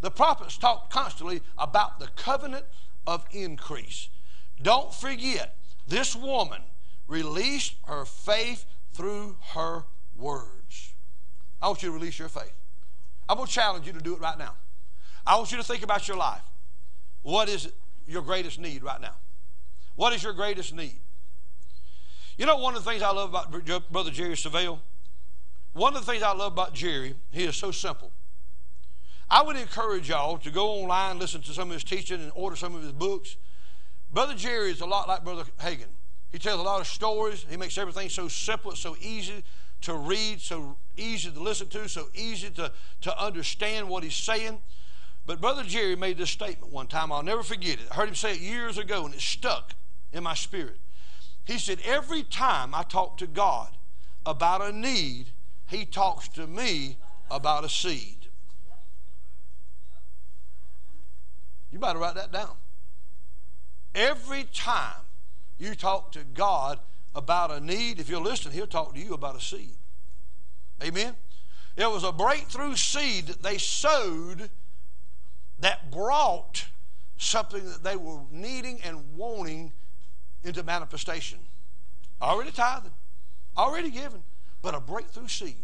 The prophets talk constantly about the covenant of increase. Don't forget, this woman released her faith through her words. I want you to release your faith. I'm going to challenge you to do it right now. I want you to think about your life. What is your greatest need right now? What is your greatest need? You know, one of the things I love about Brother Jerry Savelle? One of the things I love about Jerry, he is so simple. I would encourage y'all to go online, listen to some of his teaching, and order some of his books. Brother Jerry is a lot like Brother Hagin. He tells a lot of stories. He makes everything so simple, so easy to read, so easy to listen to, so easy to, to understand what he's saying. But Brother Jerry made this statement one time. I'll never forget it. I heard him say it years ago, and it stuck in my spirit. He said, Every time I talk to God about a need, He talks to me about a seed. You better write that down. Every time you talk to God about a need, if you're listening, He'll talk to you about a seed. Amen? It was a breakthrough seed that they sowed that brought something that they were needing and wanting into manifestation. Already tithing, already given, but a breakthrough seed.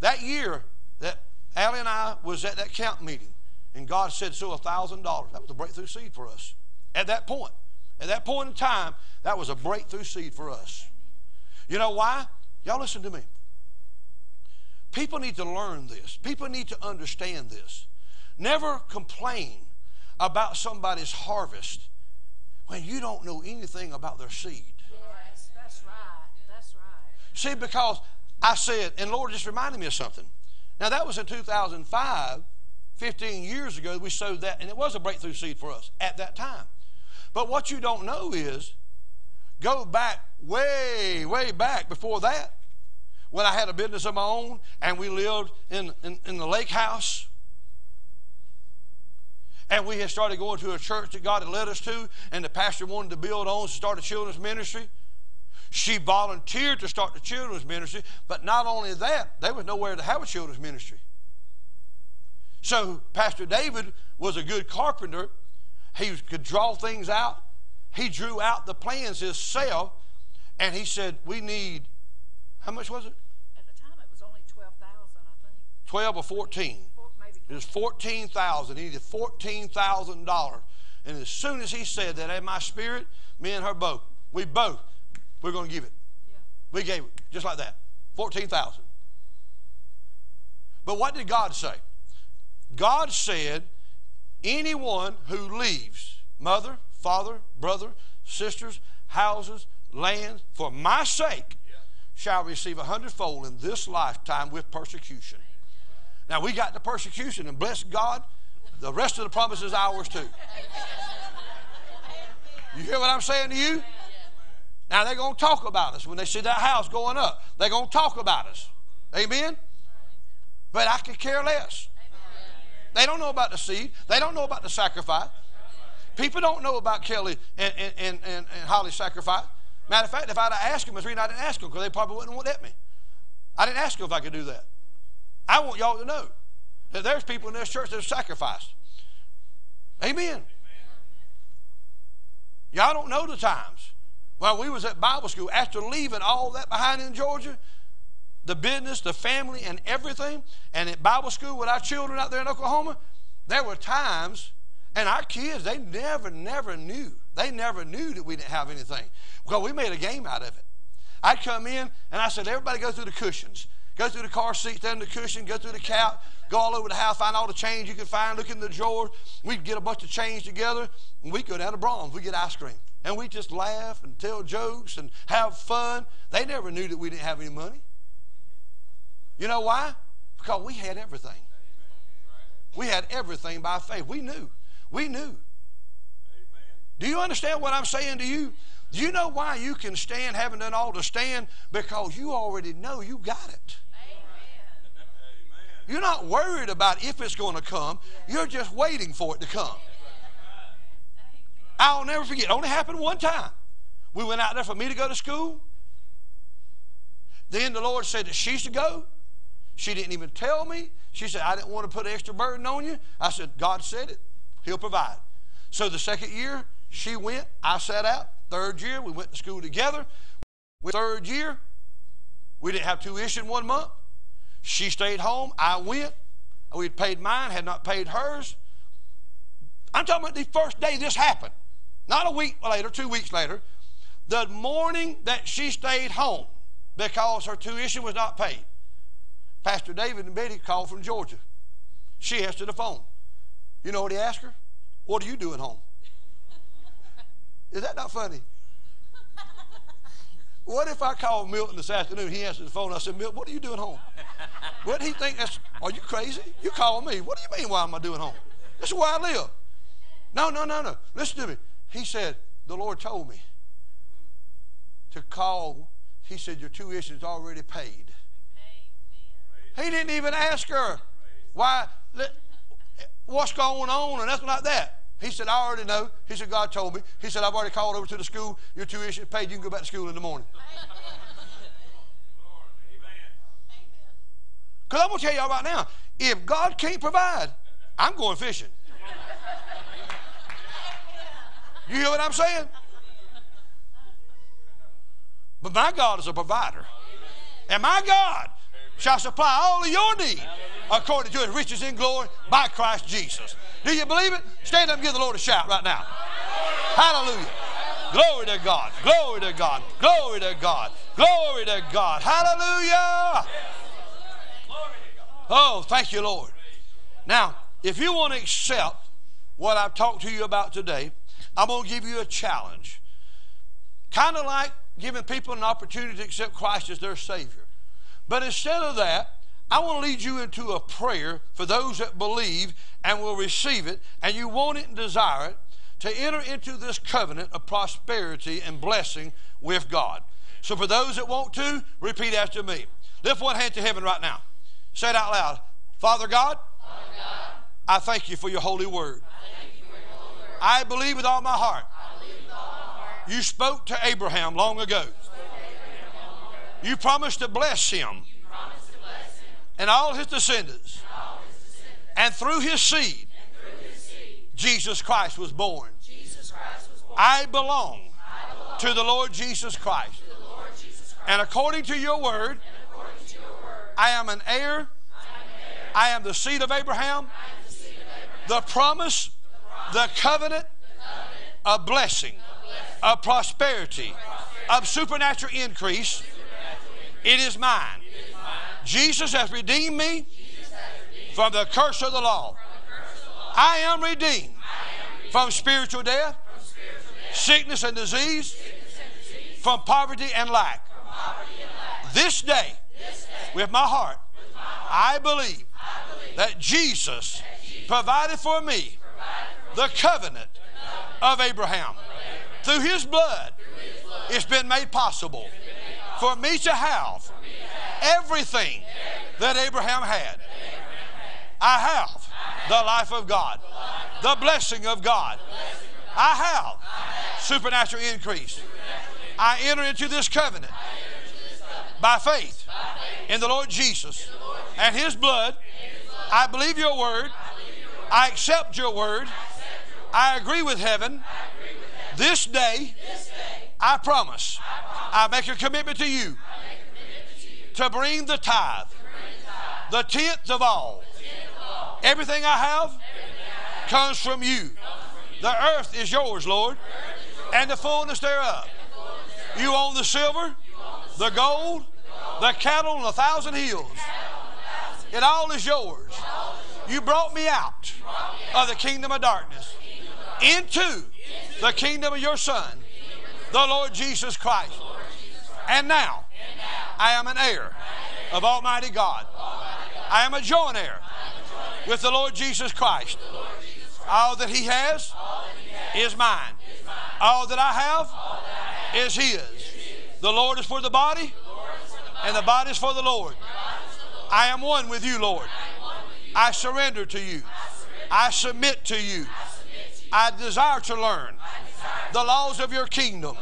That year that Allie and I was at that camp meeting, and God said, so a thousand dollars. That was a breakthrough seed for us. At that point, at that point in time, that was a breakthrough seed for us. You know why? Y'all listen to me. People need to learn this. People need to understand this. Never complain about somebody's harvest when you don't know anything about their seed. Yes, that's right. That's right. See, because I said, and Lord just reminded me of something. Now, that was in 2005, 15 years ago, we sowed that, and it was a breakthrough seed for us at that time. But what you don't know is, go back way, way back before that, when I had a business of my own and we lived in, in, in the lake house and we had started going to a church that God had led us to, and the pastor wanted to build on to start a children's ministry. She volunteered to start the children's ministry, but not only that, there was nowhere to have a children's ministry. So Pastor David was a good carpenter. He could draw things out. He drew out the plans himself, and he said, "We need how much was it? At the time, it was only twelve thousand, I think. Twelve or fourteen? It was fourteen thousand. He needed fourteen thousand dollars. And as soon as he said that in my spirit, me and her both, we both, we're going to give it. Yeah. We gave it just like that, fourteen thousand. But what did God say? God said, anyone who leaves mother, father, brother, sisters, houses, lands for my sake shall receive a hundredfold in this lifetime with persecution. Now we got the persecution, and bless God, the rest of the promise is ours too. You hear what I'm saying to you? Now they're going to talk about us when they see that house going up. They're going to talk about us. Amen? But I could care less. They don't know about the seed. They don't know about the sacrifice. People don't know about Kelly and, and, and, and, Holly's sacrifice. Matter of fact, if I'd asked them, reason I didn't ask them because they probably wouldn't let me. I didn't ask them if I could do that. I want y'all to know that there's people in this church that have sacrificed. Amen. Y'all don't know the times. While we was at Bible school, after leaving all that behind in Georgia, the business, the family, and everything, and at Bible school with our children out there in Oklahoma, there were times, and our kids, they never, never knew. They never knew that we didn't have anything. Because we made a game out of it. I'd come in and I said, everybody go through the cushions. Go through the car seats, down the cushion, go through the couch, go all over the house, find all the change you can find, look in the drawers. We'd get a bunch of change together, and we'd go down to Braum's. We'd get ice cream. And we'd just laugh and tell jokes and have fun. They never knew that we didn't have any money. You know why? Because we had everything. We had everything by faith. We knew. We knew. Do you understand what I'm saying to you? Do you know why you can stand, having done all to stand? Because you already know you got it. You're not worried about if it's going to come. You're just waiting for it to come. I'll never forget. It only happened one time. We went out there for me to go to school. Then the Lord said that she's to go. She didn't even tell me. She said, I didn't want to put extra burden on you. I said, God said it. He'll provide. So the second year, she went. I sat out. Third year, we went to school together. Third year, we didn't have tuition one month. She stayed home. I went. We had paid mine, had not paid hers. I'm talking about the first day this happened. Not a week later, two weeks later. The morning that she stayed home because her tuition was not paid. Pastor David and Betty called from Georgia. She answered the phone. You know what he asked her? What are you doing home? Is that not funny? What if I called Milton this afternoon? He answered the phone. I said, Milton, what are you doing home? What he think? That's, are you crazy? You call me. What do you mean, why am I doing home? This is where I live. No, no, no, no. Listen to me. He said, the Lord told me to call. He said, your tuition is already paid. He didn't even ask her why, what's going on and nothing like that. He said, I already know. He said, God told me. He said, I've already called over to the school. Your tuition paid. You can go back to school in the morning. Because I'm going to tell y'all right now, if God can't provide, I'm going fishing. You hear what I'm saying? But my God is a provider. And my God shall supply all of your need according to his riches in glory by Christ Jesus. Do you believe it? Stand up and give the Lord a shout right now. Hallelujah. Glory to God. Glory to God. Glory to God. Glory to God. Hallelujah. Oh, thank you, Lord. Now, if you want to accept what I've talked to you about today, I'm going to give you a challenge. Kind of like giving people an opportunity to accept Christ as their Savior. But instead of that, I want to lead you into a prayer for those that believe and will receive it, and you want it and desire it, to enter into this covenant of prosperity and blessing with God. So for those that want to, repeat after me. Lift one hand to heaven right now. Say it out loud. Father God, Father God I thank you for your holy word. I, I believe with all my heart. You spoke to Abraham long ago. You promised to bless him. And all his descendants. And through his seed, Jesus Christ was born. I belong to the Lord Jesus Christ. And according to your word, I am an heir. I am the seed of Abraham. The promise, the covenant, a blessing, of prosperity, of supernatural increase. It is mine. Jesus has redeemed me from the curse of the law. I am redeemed from spiritual death, sickness and disease, from poverty and lack. This day, with my heart, I believe that Jesus provided for me the covenant of Abraham. Through his blood, it's been made possible for me to have everything that Abraham had. I have the life of God, the blessing of God. I have supernatural increase. I enter into this covenant by faith in the Lord Jesus and His blood. I believe your word. I accept your word. I agree with heaven. This day, I promise, I make a commitment to you to bring the tithe, the tenth of all. Everything I have comes from you. The earth is yours, Lord, and the fullness thereof. You own the silver, the gold, the cattle on a thousand hills. It all is yours. You brought me out of the kingdom of darkness into the kingdom of your Son, the Lord Jesus Christ. And now, I am an heir of Almighty God. I am a joint heir with the Lord Jesus Christ. All that He has is mine. All that I have is His. The Lord is for the body, and the body is for the Lord. I am one with you, Lord. I surrender to you. I submit to you. I desire to learn the laws of your kingdom.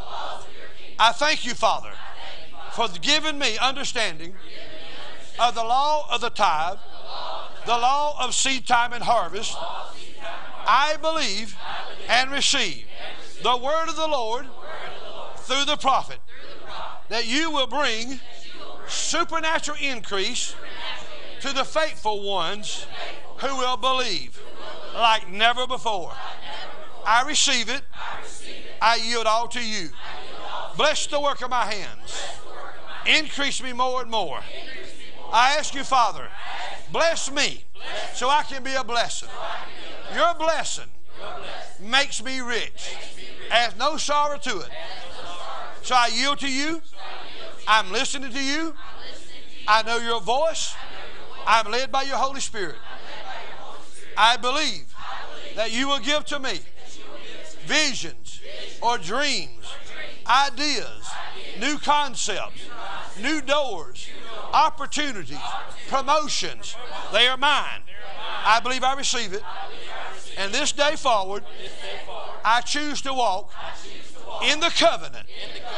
I thank you, Father, for giving me understanding of the law of the tithe, the law of seed time and harvest. I believe and receive the word of the Lord through the prophet that you will bring supernatural increase to the faithful ones who will believe like never before. I receive it. I yield all to you. Bless the work of my hands. Increase me more and more. I ask you, Father, bless me so I can be a blessing. Your blessing makes me rich. Has no sorrow to it. So I yield to you. I'm listening to you. I know your voice. I'm led by your Holy Spirit. I believe that you will give to me visions or dreams, ideas, new concepts, new doors, opportunities, promotions. They are mine. I believe I receive it. And this day forward, I choose to walk in the covenant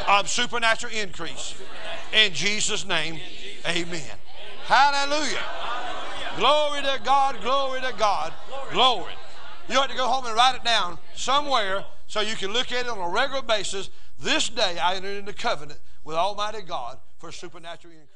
of supernatural increase. In Jesus' name, amen. Hallelujah. Glory to God, glory to God, glory. You have to go home and write it down somewhere so you can look at it on a regular basis. This day I entered into covenant with Almighty God for supernatural increase.